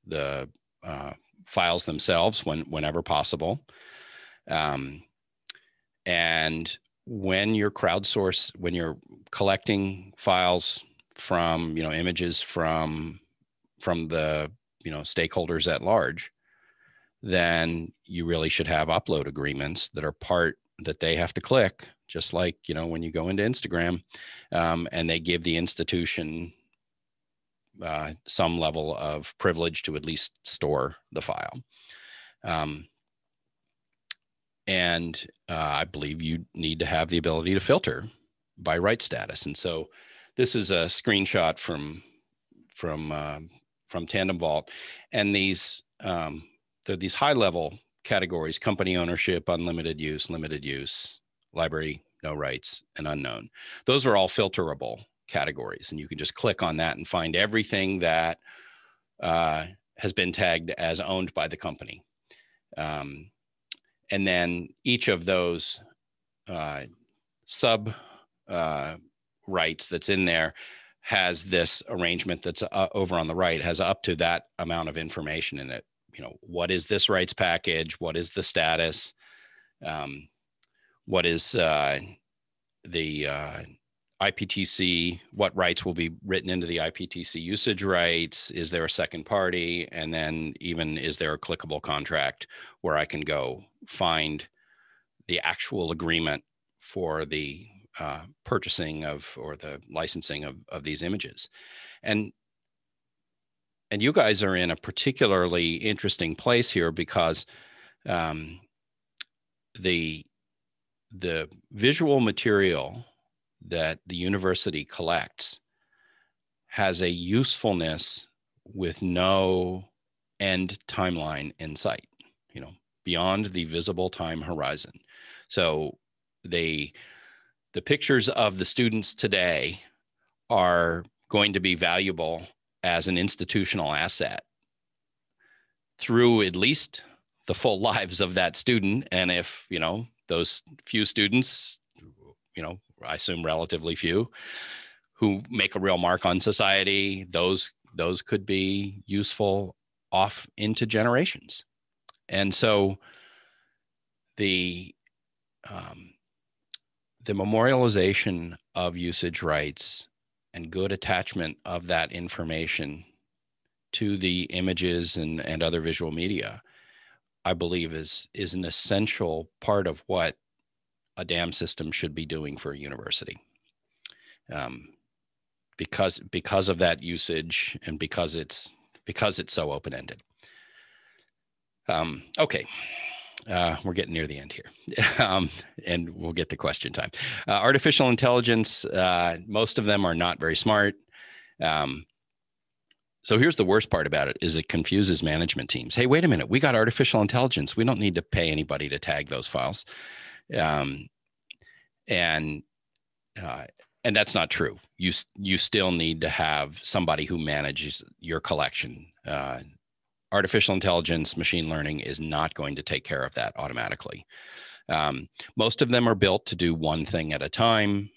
the uh, files themselves when whenever possible. Um, and when you're crowdsource, when you're collecting files from you know images from from the you know stakeholders at large, then you really should have upload agreements that are part that they have to click, just like you know when you go into Instagram, um, and they give the institution uh, some level of privilege to at least store the file. Um, and uh, I believe you need to have the ability to filter by right status. And so this is a screenshot from from uh, from Tandem Vault, and these um, they're these high level categories: company ownership, unlimited use, limited use, library, no rights, and unknown. Those are all filterable categories. And you can just click on that and find everything that uh, has been tagged as owned by the company. Um, and then each of those uh, sub uh, rights that's in there has this arrangement that's uh, over on the right has up to that amount of information in it. You know, what is this rights package? What is the status? Um, what is uh, the uh, IPTC, what rights will be written into the IPTC usage rights? Is there a second party? And then even is there a clickable contract where I can go find the actual agreement for the uh, purchasing of or the licensing of, of these images? And and you guys are in a particularly interesting place here because um, the the visual material that the university collects has a usefulness with no end timeline in sight you know beyond the visible time horizon. So they the pictures of the students today are going to be valuable as an institutional asset through at least the full lives of that student. And if you know those few students you know i assume relatively few who make a real mark on society. Those those could be useful off into generations. And so the um, the memorialization of usage rights and good attachment of that information to the images and, and other visual media I believe is is an essential part of what a dam system should be doing for a university. Um, because because of that usage and because it's because it's so open ended. Um, okay, uh, we're getting near the end here, um, and we'll get to question time. Uh, artificial intelligence, uh, most of them are not very smart. Um, so here's the worst part about it is it confuses management teams. Hey, wait a minute, we got artificial intelligence. We don't need to pay anybody to tag those files. Um, and uh, and that's not true. You you still need to have somebody who manages your collection. Uh, artificial intelligence, machine learning is not going to take care of that automatically. Um, most of them are built to do one thing at a time.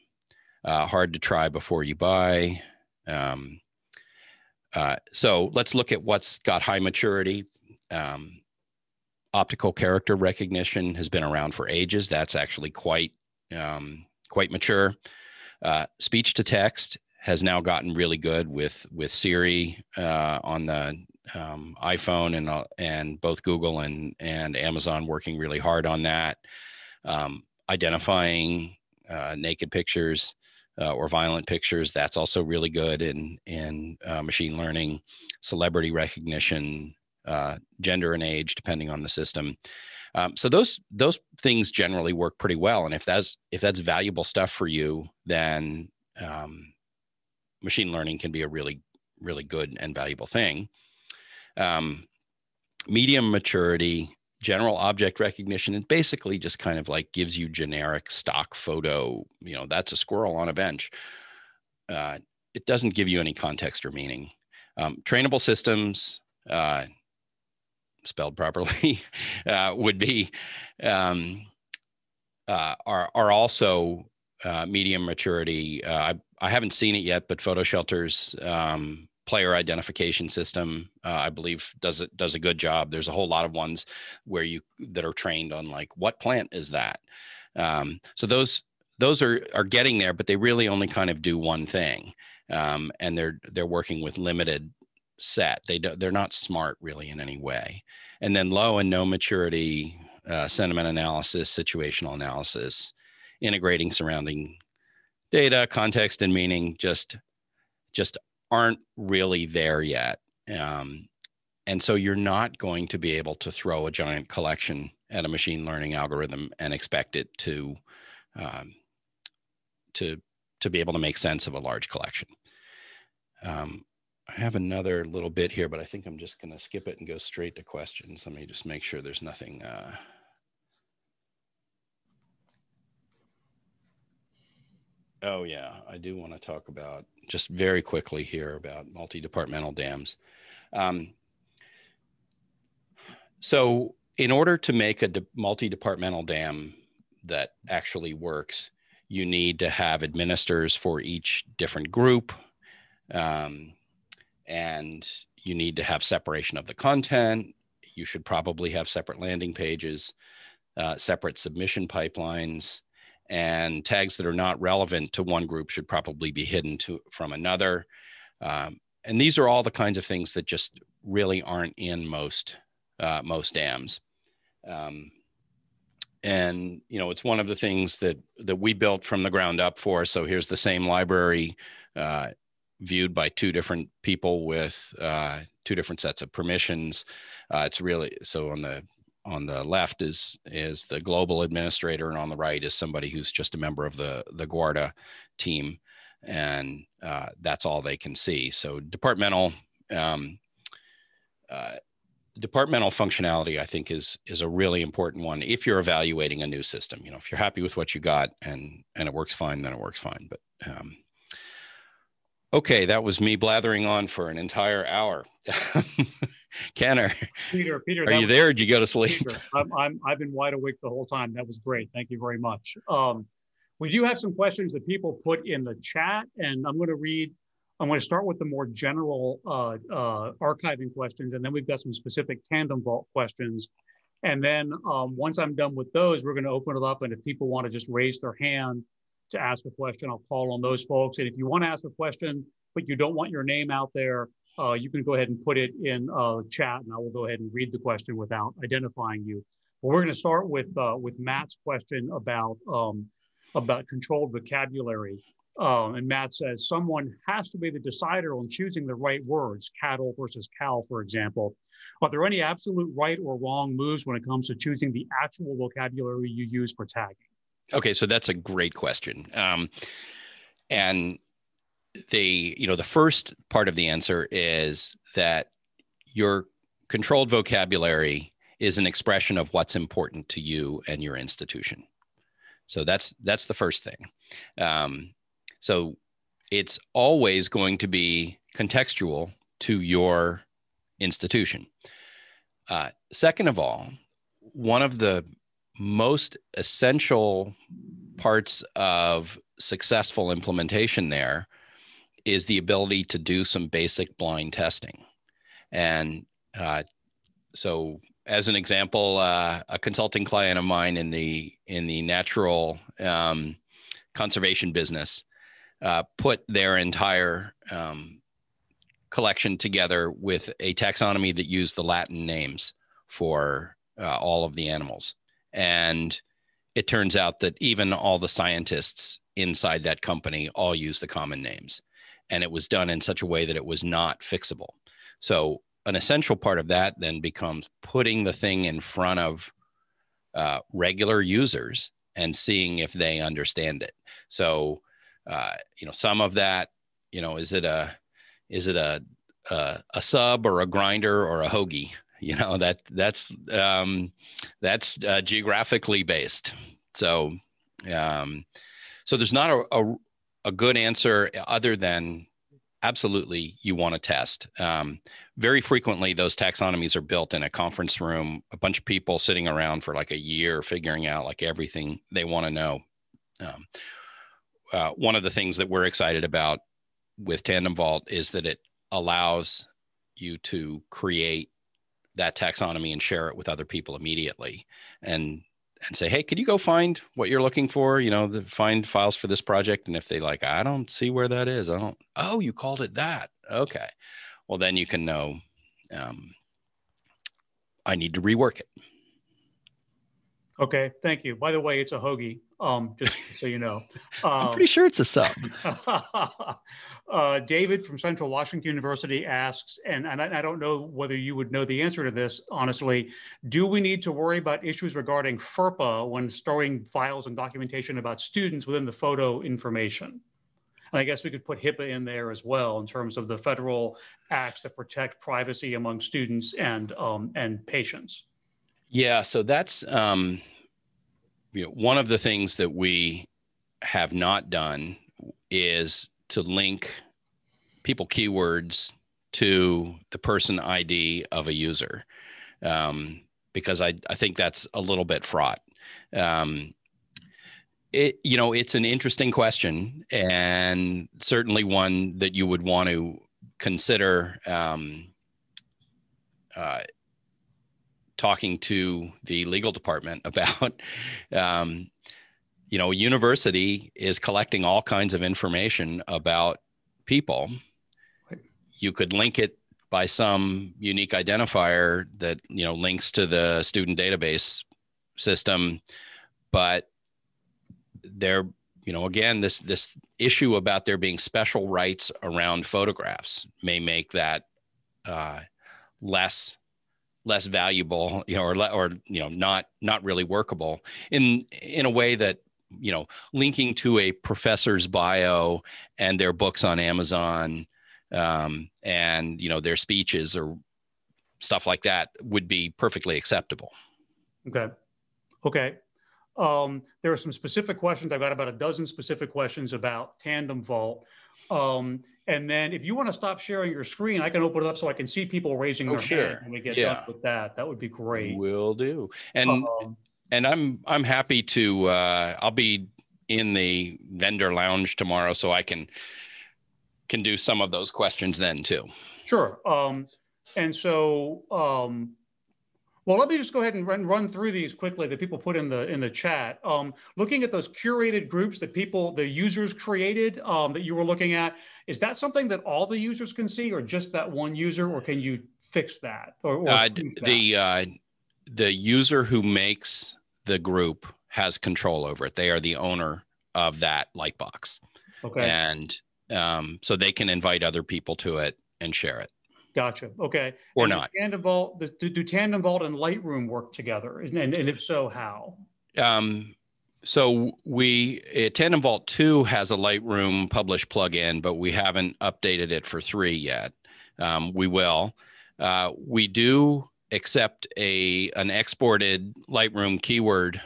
Uh, hard to try before you buy. Um, uh, so let's look at what's got high maturity. Um, optical character recognition has been around for ages. That's actually quite um, quite mature. Uh, speech to text has now gotten really good with with Siri uh, on the um, iPhone and uh, and both Google and and Amazon working really hard on that. Um, identifying uh, naked pictures uh, or violent pictures. That's also really good in in uh, machine learning, celebrity recognition, uh, gender and age, depending on the system. Um, so those those things generally work pretty well. And if that's if that's valuable stuff for you, then um, machine learning can be a really really good and valuable thing. Um, medium maturity general object recognition it basically just kind of like gives you generic stock photo you know that's a squirrel on a bench uh, it doesn't give you any context or meaning um, trainable systems uh, spelled properly uh, would be um, uh, are, are also uh, medium maturity. Uh, I, I haven't seen it yet but PhotoShelter's um, player identification system uh, i believe does it does a good job. There's a whole lot of ones where you that are trained on like what plant is that? Um, so those those are are getting there but they really only kind of do one thing. Um, and they're they're working with limited set they do, they're not smart really in any way and then low and no maturity uh, sentiment analysis situational analysis integrating surrounding data context and meaning just just aren't really there yet. Um, and so you're not going to be able to throw a giant collection at a machine learning algorithm and expect it to um, to to be able to make sense of a large collection. Um, I have another little bit here, but I think I'm just going to skip it and go straight to questions. Let me just make sure there's nothing. Uh... Oh yeah, I do want to talk about just very quickly here about multi-departmental dams. Um, so in order to make a de- multi-departmental dam that actually works, you need to have administrators for each different group. Um, and you need to have separation of the content. You should probably have separate landing pages, uh, separate submission pipelines, and tags that are not relevant to one group should probably be hidden to from another. Um, and these are all the kinds of things that just really aren't in most uh, most dams. Um, and you know, it's one of the things that that we built from the ground up for. So here's the same library uh, viewed by two different people with uh, two different sets of permissions. Uh, it's really so on the on the left is is the global administrator, and on the right is somebody who's just a member of the the Guarda team, and uh, that's all they can see. So departmental um, uh, departmental functionality, I think, is is a really important one if you're evaluating a new system. You know, if you're happy with what you got and and it works fine, then it works fine. But um, Okay, that was me blathering on for an entire hour. Kenner, Peter, Peter, are you was, there? Or did you go to sleep? Peter, I'm, I'm, I've been wide awake the whole time. That was great. Thank you very much. Um, we do have some questions that people put in the chat, and I'm going to read. I'm going to start with the more general uh, uh, archiving questions, and then we've got some specific Tandem Vault questions. And then um, once I'm done with those, we're going to open it up, and if people want to just raise their hand to ask a question, I'll call on those folks. And if you want to ask a question, but you don't want your name out there, uh, you can go ahead and put it in uh, chat and I will go ahead and read the question without identifying you. But we're going to start with, uh, with Matt's question about, um, about controlled vocabulary. Um, and Matt says, someone has to be the decider on choosing the right words, cattle versus cow, for example. Are there any absolute right or wrong moves when it comes to choosing the actual vocabulary you use for tagging? Okay, so that's a great question. Um, and the you know the first part of the answer is that your controlled vocabulary is an expression of what's important to you and your institution. So that's that's the first thing. Um, so it's always going to be contextual to your institution. Uh, second of all, one of the most essential parts of successful implementation there is the ability to do some basic blind testing. And uh, so, as an example, uh, a consulting client of mine in the in the natural um, conservation business uh, put their entire um, collection together with a taxonomy that used the Latin names for uh, all of the animals. And it turns out that even all the scientists inside that company all use the common names. And it was done in such a way that it was not fixable. So, an essential part of that then becomes putting the thing in front of uh, regular users and seeing if they understand it. So, uh, you know, some of that, you know, is it a, is it a, a, a sub or a grinder or a hoagie? You know that that's um, that's uh, geographically based. So um, so there's not a, a, a, good answer other than absolutely you want to test. Um, very frequently those taxonomies are built in a conference room a bunch of people sitting around for like a year figuring out like everything they want to know. Um, uh, one of the things that we're excited about with tandem vault is that it allows you to create that taxonomy and share it with other people immediately and and say hey could you go find what you're looking for you know the, find files for this project? And if they like i don't see where that is. I don't oh you called it that. Okay. Well then you can know um, i need to rework it. Okay, thank you. By the way, it's a hoagie. Um, just so you know. Um, I'm pretty sure it's a sub. uh, David from Central Washington University asks, and, and I, I, don't know whether you would know the answer to this, honestly. Do we need to worry about issues regarding FERPA when storing files and documentation about students within the photo information? And I guess we could put HIPAA in there as well in terms of the federal acts that protect privacy among students and um, and patients. Yeah, so that's um, you know one of the things that we have not done is to link people keywords to the person ID of a user, um, because I I think that's a little bit fraught. Um, it you know it's an interesting question and certainly one that you would want to consider um, uh, talking to the legal department about um, you know, university is collecting all kinds of information about people. You could link it by some unique identifier that you know links to the student database system, but there, you know, again, this this issue about there being special rights around photographs may make that uh, less less valuable, you know, or or you know, not not really workable in in a way that you know linking to a professor's bio and their books on amazon um, and you know their speeches or stuff like that would be perfectly acceptable. Okay. Okay. Um, there are some specific questions. I've got about a dozen specific questions about tandem vault um, and then if you want to stop sharing your screen i can open it up so i can see people raising oh, their sure. hand when we get yeah. done with that that would be great will do and um, and I'm I'm happy to uh, I'll be in the vendor lounge tomorrow, so I can can do some of those questions then too. Sure. Um, and so, um, well, let me just go ahead and run, run through these quickly that people put in the in the chat. Um, looking at those curated groups that people, the users created um, that you were looking at, is that something that all the users can see, or just that one user, or can you fix that? Or, or uh, the uh, the user who makes the group has control over it. They are the owner of that lightbox. Okay. And um, so they can invite other people to it and share it. Gotcha. Okay. Or and not. Tandem Vault, do, do Tandem Vault and Lightroom work together? And, and, and if so, how? Um, so we uh, Tandem Vault 2 has a Lightroom publish plugin, but we haven't updated it for three yet. Um, we will. Uh, we do accept a an exported Lightroom keyword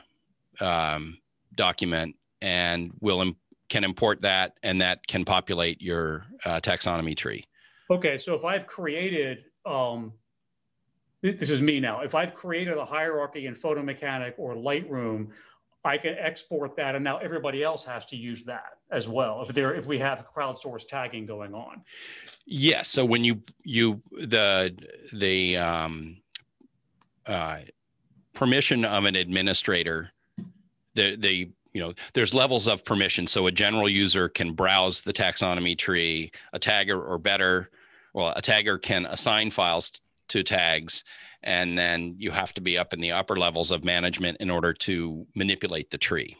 um, document and will Im- can import that and that can populate your uh, taxonomy tree. Okay, so if I've created um, this is me now. If I've created a hierarchy in Photo Mechanic or Lightroom, I can export that, and now everybody else has to use that as well. If there, if we have crowdsourced tagging going on. Yes. So when you you the the um, uh, permission of an administrator, the the you know there's levels of permission. So a general user can browse the taxonomy tree. A tagger or better, well, a tagger can assign files to tags, and then you have to be up in the upper levels of management in order to manipulate the tree.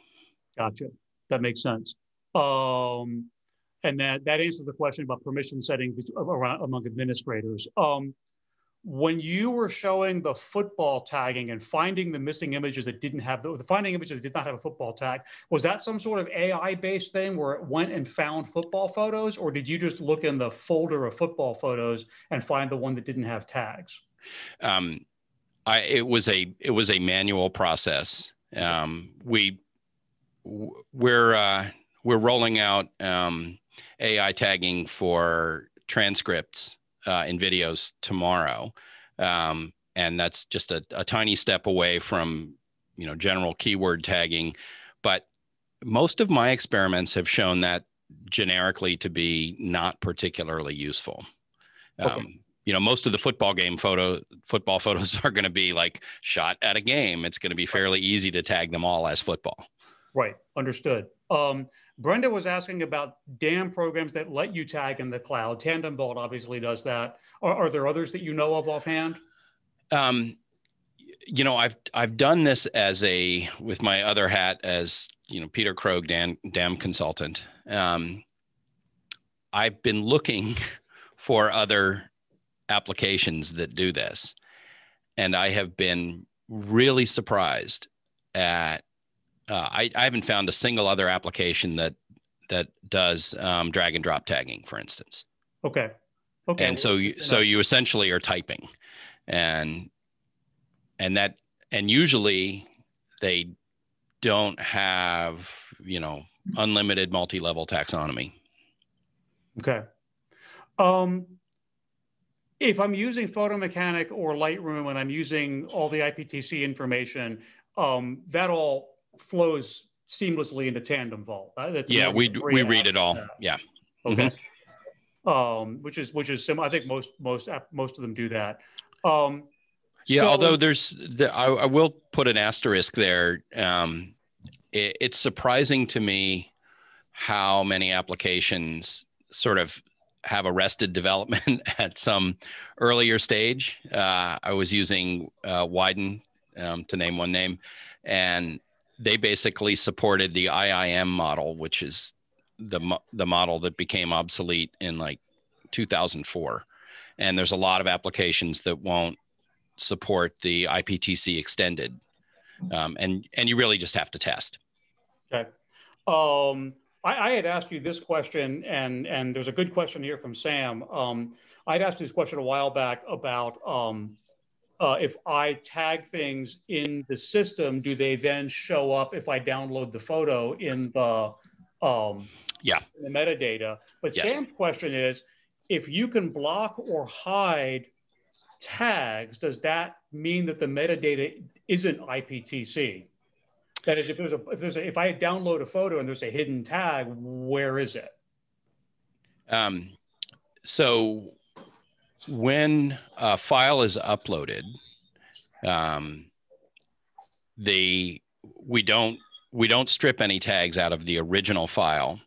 Gotcha. That makes sense. Um, and that that answers the question about permission setting around among administrators. Um, when you were showing the football tagging and finding the missing images that didn't have the, the, finding images that did not have a football tag, was that some sort of AI based thing where it went and found football photos, or did you just look in the folder of football photos and find the one that didn't have tags? Um, I, it was a it was a manual process. Um, we we're uh, we're rolling out um, AI tagging for transcripts uh, in videos tomorrow. Um, and that's just a, a tiny step away from, you know, general keyword tagging. But most of my experiments have shown that generically to be not particularly useful. Okay. Um, you know, most of the football game photo football photos are going to be like shot at a game. It's going to be fairly easy to tag them all as football. Right. Understood. Um, Brenda was asking about DAM programs that let you tag in the cloud. Tandem Vault obviously does that. Are, are there others that you know of offhand? Um, you know, I've I've done this as a with my other hat as you know Peter Krogh Dan, DAM consultant. Um, I've been looking for other applications that do this, and I have been really surprised at uh, I, I haven't found a single other application that that does um, drag and drop tagging, for instance. Okay. Okay. And so you, so you essentially are typing, and and that and usually they don't have you know unlimited multi-level taxonomy. Okay. Um, if I'm using Photo Mechanic or Lightroom and I'm using all the IPTC information, um, that all flows seamlessly into Tandem Vault. That's yeah, we we read it all. Yeah. Okay. Mm-hmm. Um, which is which is similar. I think most most most of them do that. Um, yeah, so, although there's the, I, I, will put an asterisk there. Um, it, it's surprising to me how many applications sort of have arrested development at some earlier stage. Uh, I was using uh, Widen um, to name one name, and they basically supported the IIM model, which is the the model that became obsolete in like 2004. And there's a lot of applications that won't support the IPTC extended, um, and and you really just have to test. Okay. Um, I, I, had asked you this question, and and there's a good question here from Sam. Um, I'd asked this question a while back about um, uh, if I tag things in the system, do they then show up if I download the photo in the um, yeah the metadata? But yes. Sam's question is, if you can block or hide tags, does that mean that the metadata isn't IPTC? That is, if there's a if there's a, if I download a photo and there's a hidden tag, where is it? Um, so when a file is uploaded, um, the we don't we don't strip any tags out of the original file,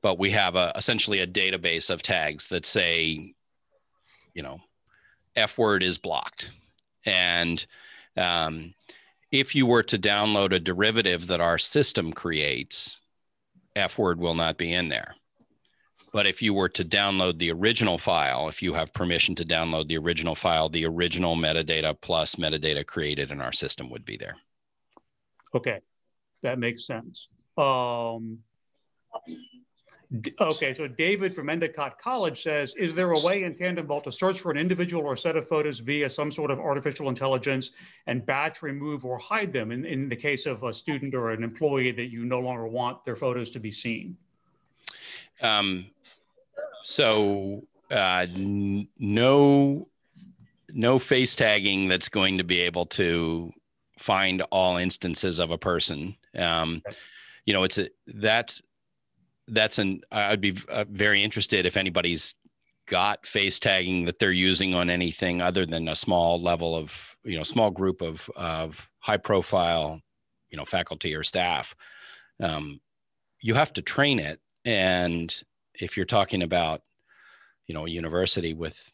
but we have a essentially a database of tags that say, you know, F word is blocked, and um, if you were to download a derivative that our system creates, F word will not be in there. But if you were to download the original file, if you have permission to download the original file, the original metadata plus metadata created in our system would be there. Okay, that makes sense. Um, Okay, so David from Endicott College says, is there a way in Tandem Vault to search for an individual or set of photos via some sort of artificial intelligence and batch remove or hide them in, in the case of a student or an employee that you no longer want their photos to be seen? Um, so uh, n- no, no face tagging that's going to be able to find all instances of a person. Um, you know, it's a, that's that's an I'd be uh, very interested if anybody's got face tagging that they're using on anything other than a small level of you know small group of of high profile you know faculty or staff um, you have to train it and if you're talking about you know a university with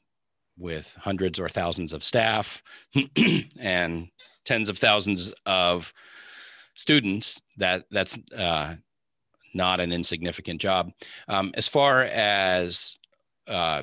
with hundreds or thousands of staff and tens of thousands of students that that's uh, not an insignificant job. Um, as far as uh,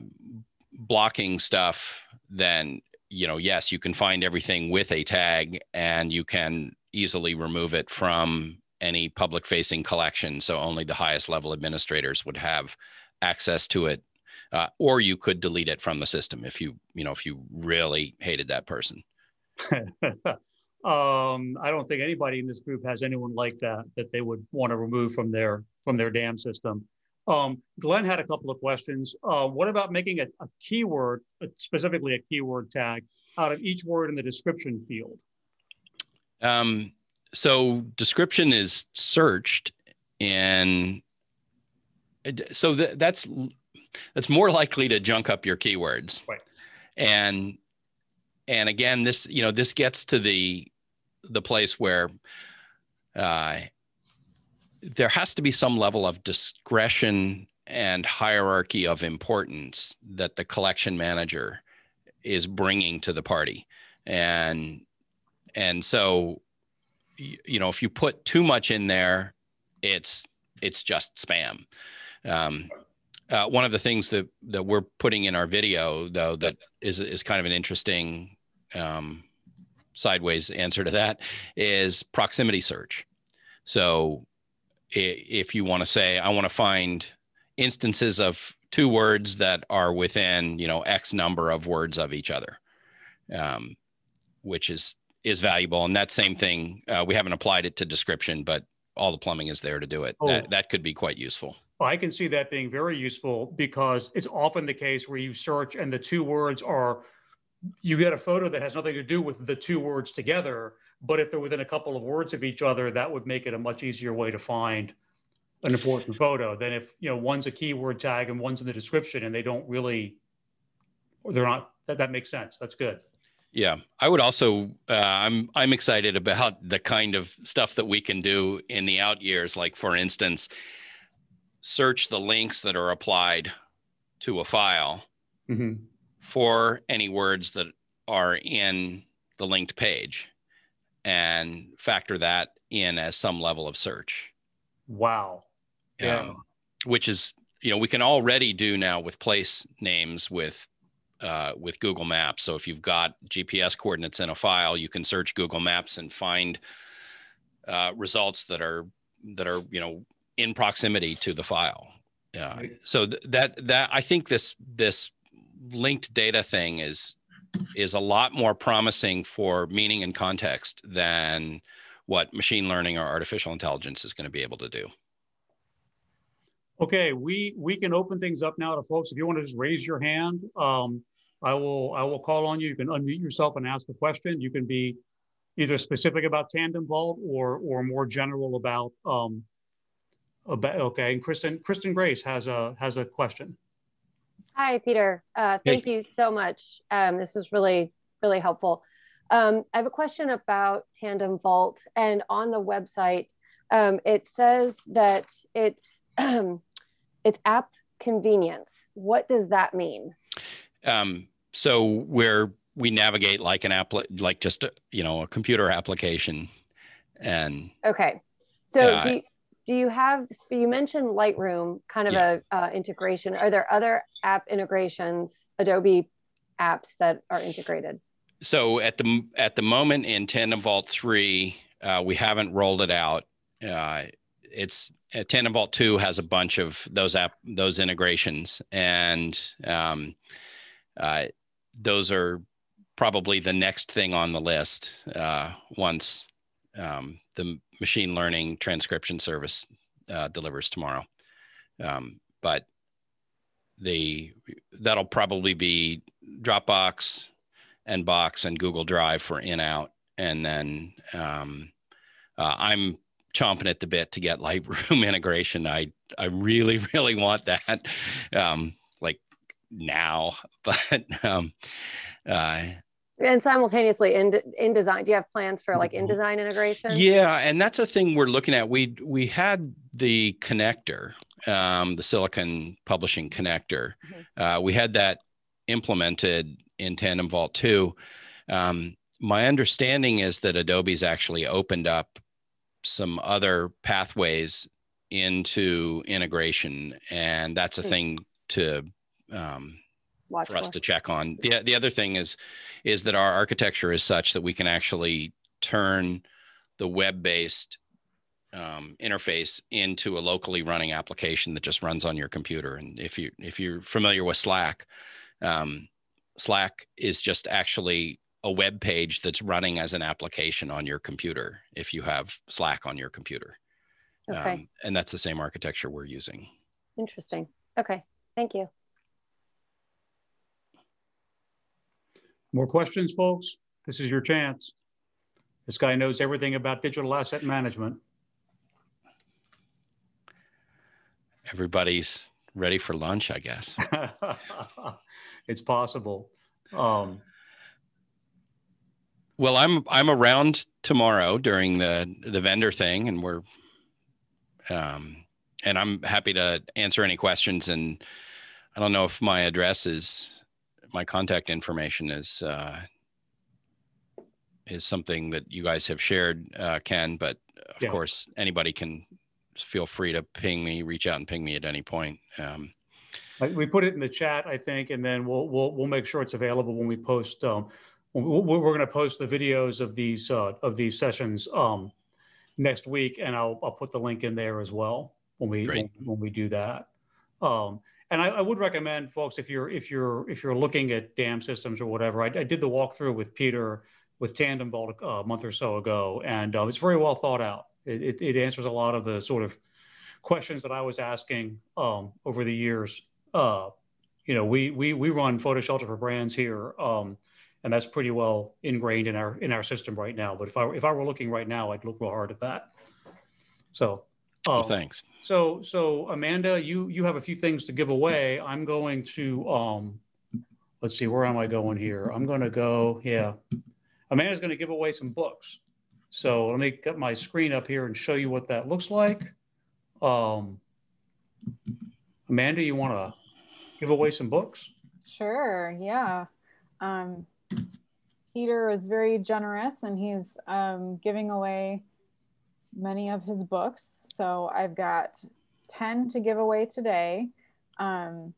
blocking stuff, then you know, yes, you can find everything with a tag, and you can easily remove it from any public-facing collection. So only the highest level administrators would have access to it, uh, or you could delete it from the system if you, you know, if you really hated that person. Um, I don't think anybody in this group has anyone like that that they would want to remove from their from their DAM system. Um, Glenn had a couple of questions. Uh, what about making a, a keyword, uh, specifically a keyword tag, out of each word in the description field? Um, so description is searched and so th- that's that's more likely to junk up your keywords. Right. And and again this you know this gets to the the place where uh, there has to be some level of discretion and hierarchy of importance that the collection manager is bringing to the party. And and so you know if you put too much in there it's it's just spam um, uh, one of the things that that we're putting in our video though that is is kind of an interesting um, sideways answer to that is proximity search. So if you want to say, I want to find instances of two words that are within, you know, X number of words of each other, um, which is is valuable. And that same thing, uh, we haven't applied it to description, but all the plumbing is there to do it. Oh. That, that could be quite useful. I can see that being very useful because it's often the case where you search and the two words are you get a photo that has nothing to do with the two words together, but if they're within a couple of words of each other, that would make it a much easier way to find an important photo than if you know one's a keyword tag and one's in the description and they don't really they're not that, that makes sense. That's good. Yeah, I would also. Uh, I'm I'm excited about the kind of stuff that we can do in the out years. Like for instance, search the links that are applied to a file mm-hmm. for any words that are in the linked page, and factor that in as some level of search. Wow. Yeah. Um, which is you know we can already do now with place names with uh, with Google Maps. So if you've got GPS coordinates in a file, you can search Google Maps and find uh, results that are that are you know in proximity to the file. Yeah. So th- that that I think this this linked data thing is is a lot more promising for meaning and context than what machine learning or artificial intelligence is going to be able to do. Okay, we we can open things up now to folks. If you want to just raise your hand, um, I will I will call on you. You can unmute yourself and ask a question. You can be either specific about Tandem Vault or or more general about um, about okay. And Kristen Kristen Grace has a has a question. Hi, Peter. Uh, thank hey. you so much. Um, this was really really helpful. Um, I have a question about Tandem Vault, and on the website, um, it says that it's it's app convenience. What does that mean? Um, so where we navigate like an app, like just a, you know a computer application, and okay. So uh, do you, do you have you mentioned Lightroom kind of yeah. a uh, integration? Are there other app integrations, Adobe apps that are integrated? So at the at the moment in Tandem Vault three, uh, we haven't rolled it out. Uh, it's uh, Tandem two has a bunch of those app those integrations, and um, uh, those are probably the next thing on the list uh, once um, the machine learning transcription service uh, delivers tomorrow. Um, but the that'll probably be Dropbox, and Box, and Google Drive for in out, and then um, uh, I'm chomping at the bit to get Lightroom integration. I I really really want that. Um, like now, but um, uh, and simultaneously in InDesign do you have plans for like mm-hmm. InDesign integration yeah and that's a thing we're looking at we we had the connector um, the silicon publishing connector mm-hmm. uh, we had that implemented in tandem vault 2 um, my understanding is that adobe's actually opened up some other pathways into integration and that's a mm-hmm. thing to um, for, for us to check on. The, the other thing is is that our architecture is such that we can actually turn the web-based um, interface into a locally running application that just runs on your computer. And if you if you're familiar with Slack, um, Slack is just actually a web page that's running as an application on your computer if you have Slack on your computer. Okay. Um, and that's the same architecture we're using. Interesting. Okay. Thank you. More questions, folks? This is your chance. This guy knows everything about digital asset management. Everybody's ready for lunch, I guess. it's possible. Um, well, I'm I'm around tomorrow during the the vendor thing, and we're um, and I'm happy to answer any questions. And I don't know if my address is my contact information is uh, is something that you guys have shared, uh, Ken. But of yeah. course, anybody can feel free to ping me, reach out and ping me at any point. Um, we put it in the chat, I think, and then we'll we'll we'll make sure it's available when we post. Um, we're going to post the videos of these uh, of these sessions um, next week, and I'll I'll put the link in there as well when we when, when, we do that. Um, and I, I, would recommend folks if you're if you're if you're looking at dam systems or whatever. I, I did the walkthrough with Peter with Tandem Vault uh, a month or so ago, and uh, it's very well thought out. It, it, it, answers a lot of the sort of questions that I was asking um, over the years. Uh, you know, we we we run PhotoShelter for brands here, um, and that's pretty well ingrained in our in our system right now. But if I if I were looking right now, I'd look real hard at that. So Oh, thanks. So, so Amanda, you you have a few things to give away. I'm going to um, let's see, where am I going here? I'm going to go, yeah. Amanda's going to give away some books. So let me get my screen up here and show you what that looks like. Um, Amanda, you want to give away some books? Sure, yeah. Um, Peter is very generous and he's um, giving away many of his books. So I've got 10 to give away today. Um,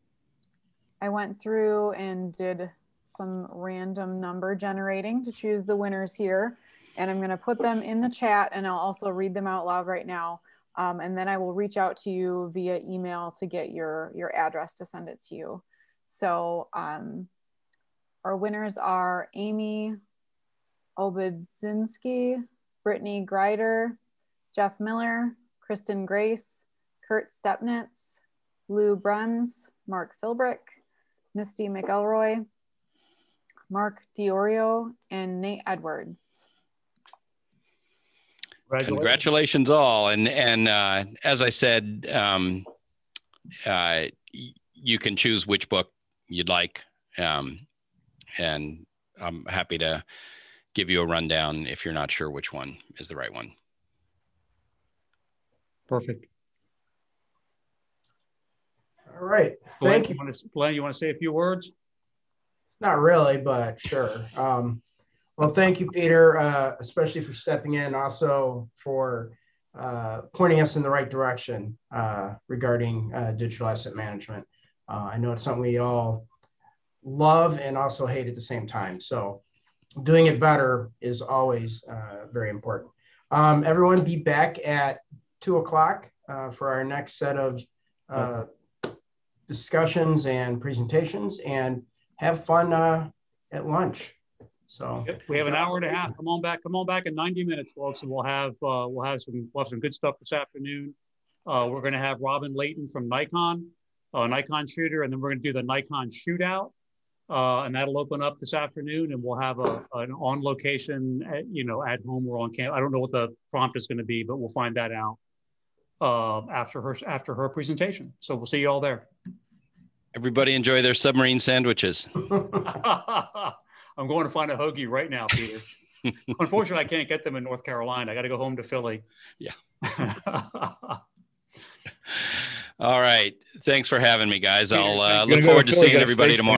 I went through and did some random number generating to choose the winners here. And I'm going to put them in the chat and I'll also read them out loud right now. Um, and then I will reach out to you via email to get your, your address to send it to you. So um, our winners are Amy Obudzinski, Brittany Greider, Jeff Miller, Kristen Grace, Kurt Stepnitz, Lou Bruns, Mark Philbrick, Misty McElroy, Mark Diorio, and Nate Edwards. Congratulations. Congratulations all. And, and uh, as I said, um, uh, you can choose which book you'd like. Um, and I'm happy to give you a rundown if you're not sure which one is the right one. Perfect. All right. Glenn, Thank you. want to, Glenn, you want to say a few words? Not really, but sure. Um, well, thank you, Peter, uh, especially for stepping in, also for uh, pointing us in the right direction uh, regarding uh, digital asset management. Uh, I know it's something we all love and also hate at the same time. So, doing it better is always uh, very important. Um, everyone, be back at two o'clock for our next set of discussions and presentations, and have fun at lunch. So Yep, we have an hour and a half. Come on back. Come on back in 90 minutes, folks, and we'll have uh, we'll have some we'll have some good stuff this afternoon. Uh, we're going to have Robin Layton from Nikon, uh, Nikon shooter, and then we're going to do the Nikon shootout, uh, and that'll open up this afternoon. And we'll have a an on location, at, you know, at home or on camp. I don't know what the prompt is going to be, but we'll find that out uh, after her after her presentation. So we'll see you all there. Everybody enjoy their submarine sandwiches. I'm going to find a hoagie right now, Peter. Unfortunately, I can't get them in North Carolina. I got to go home to Philly. Yeah. All right. Thanks for having me, guys. I'll uh, look forward to seeing everybody tomorrow.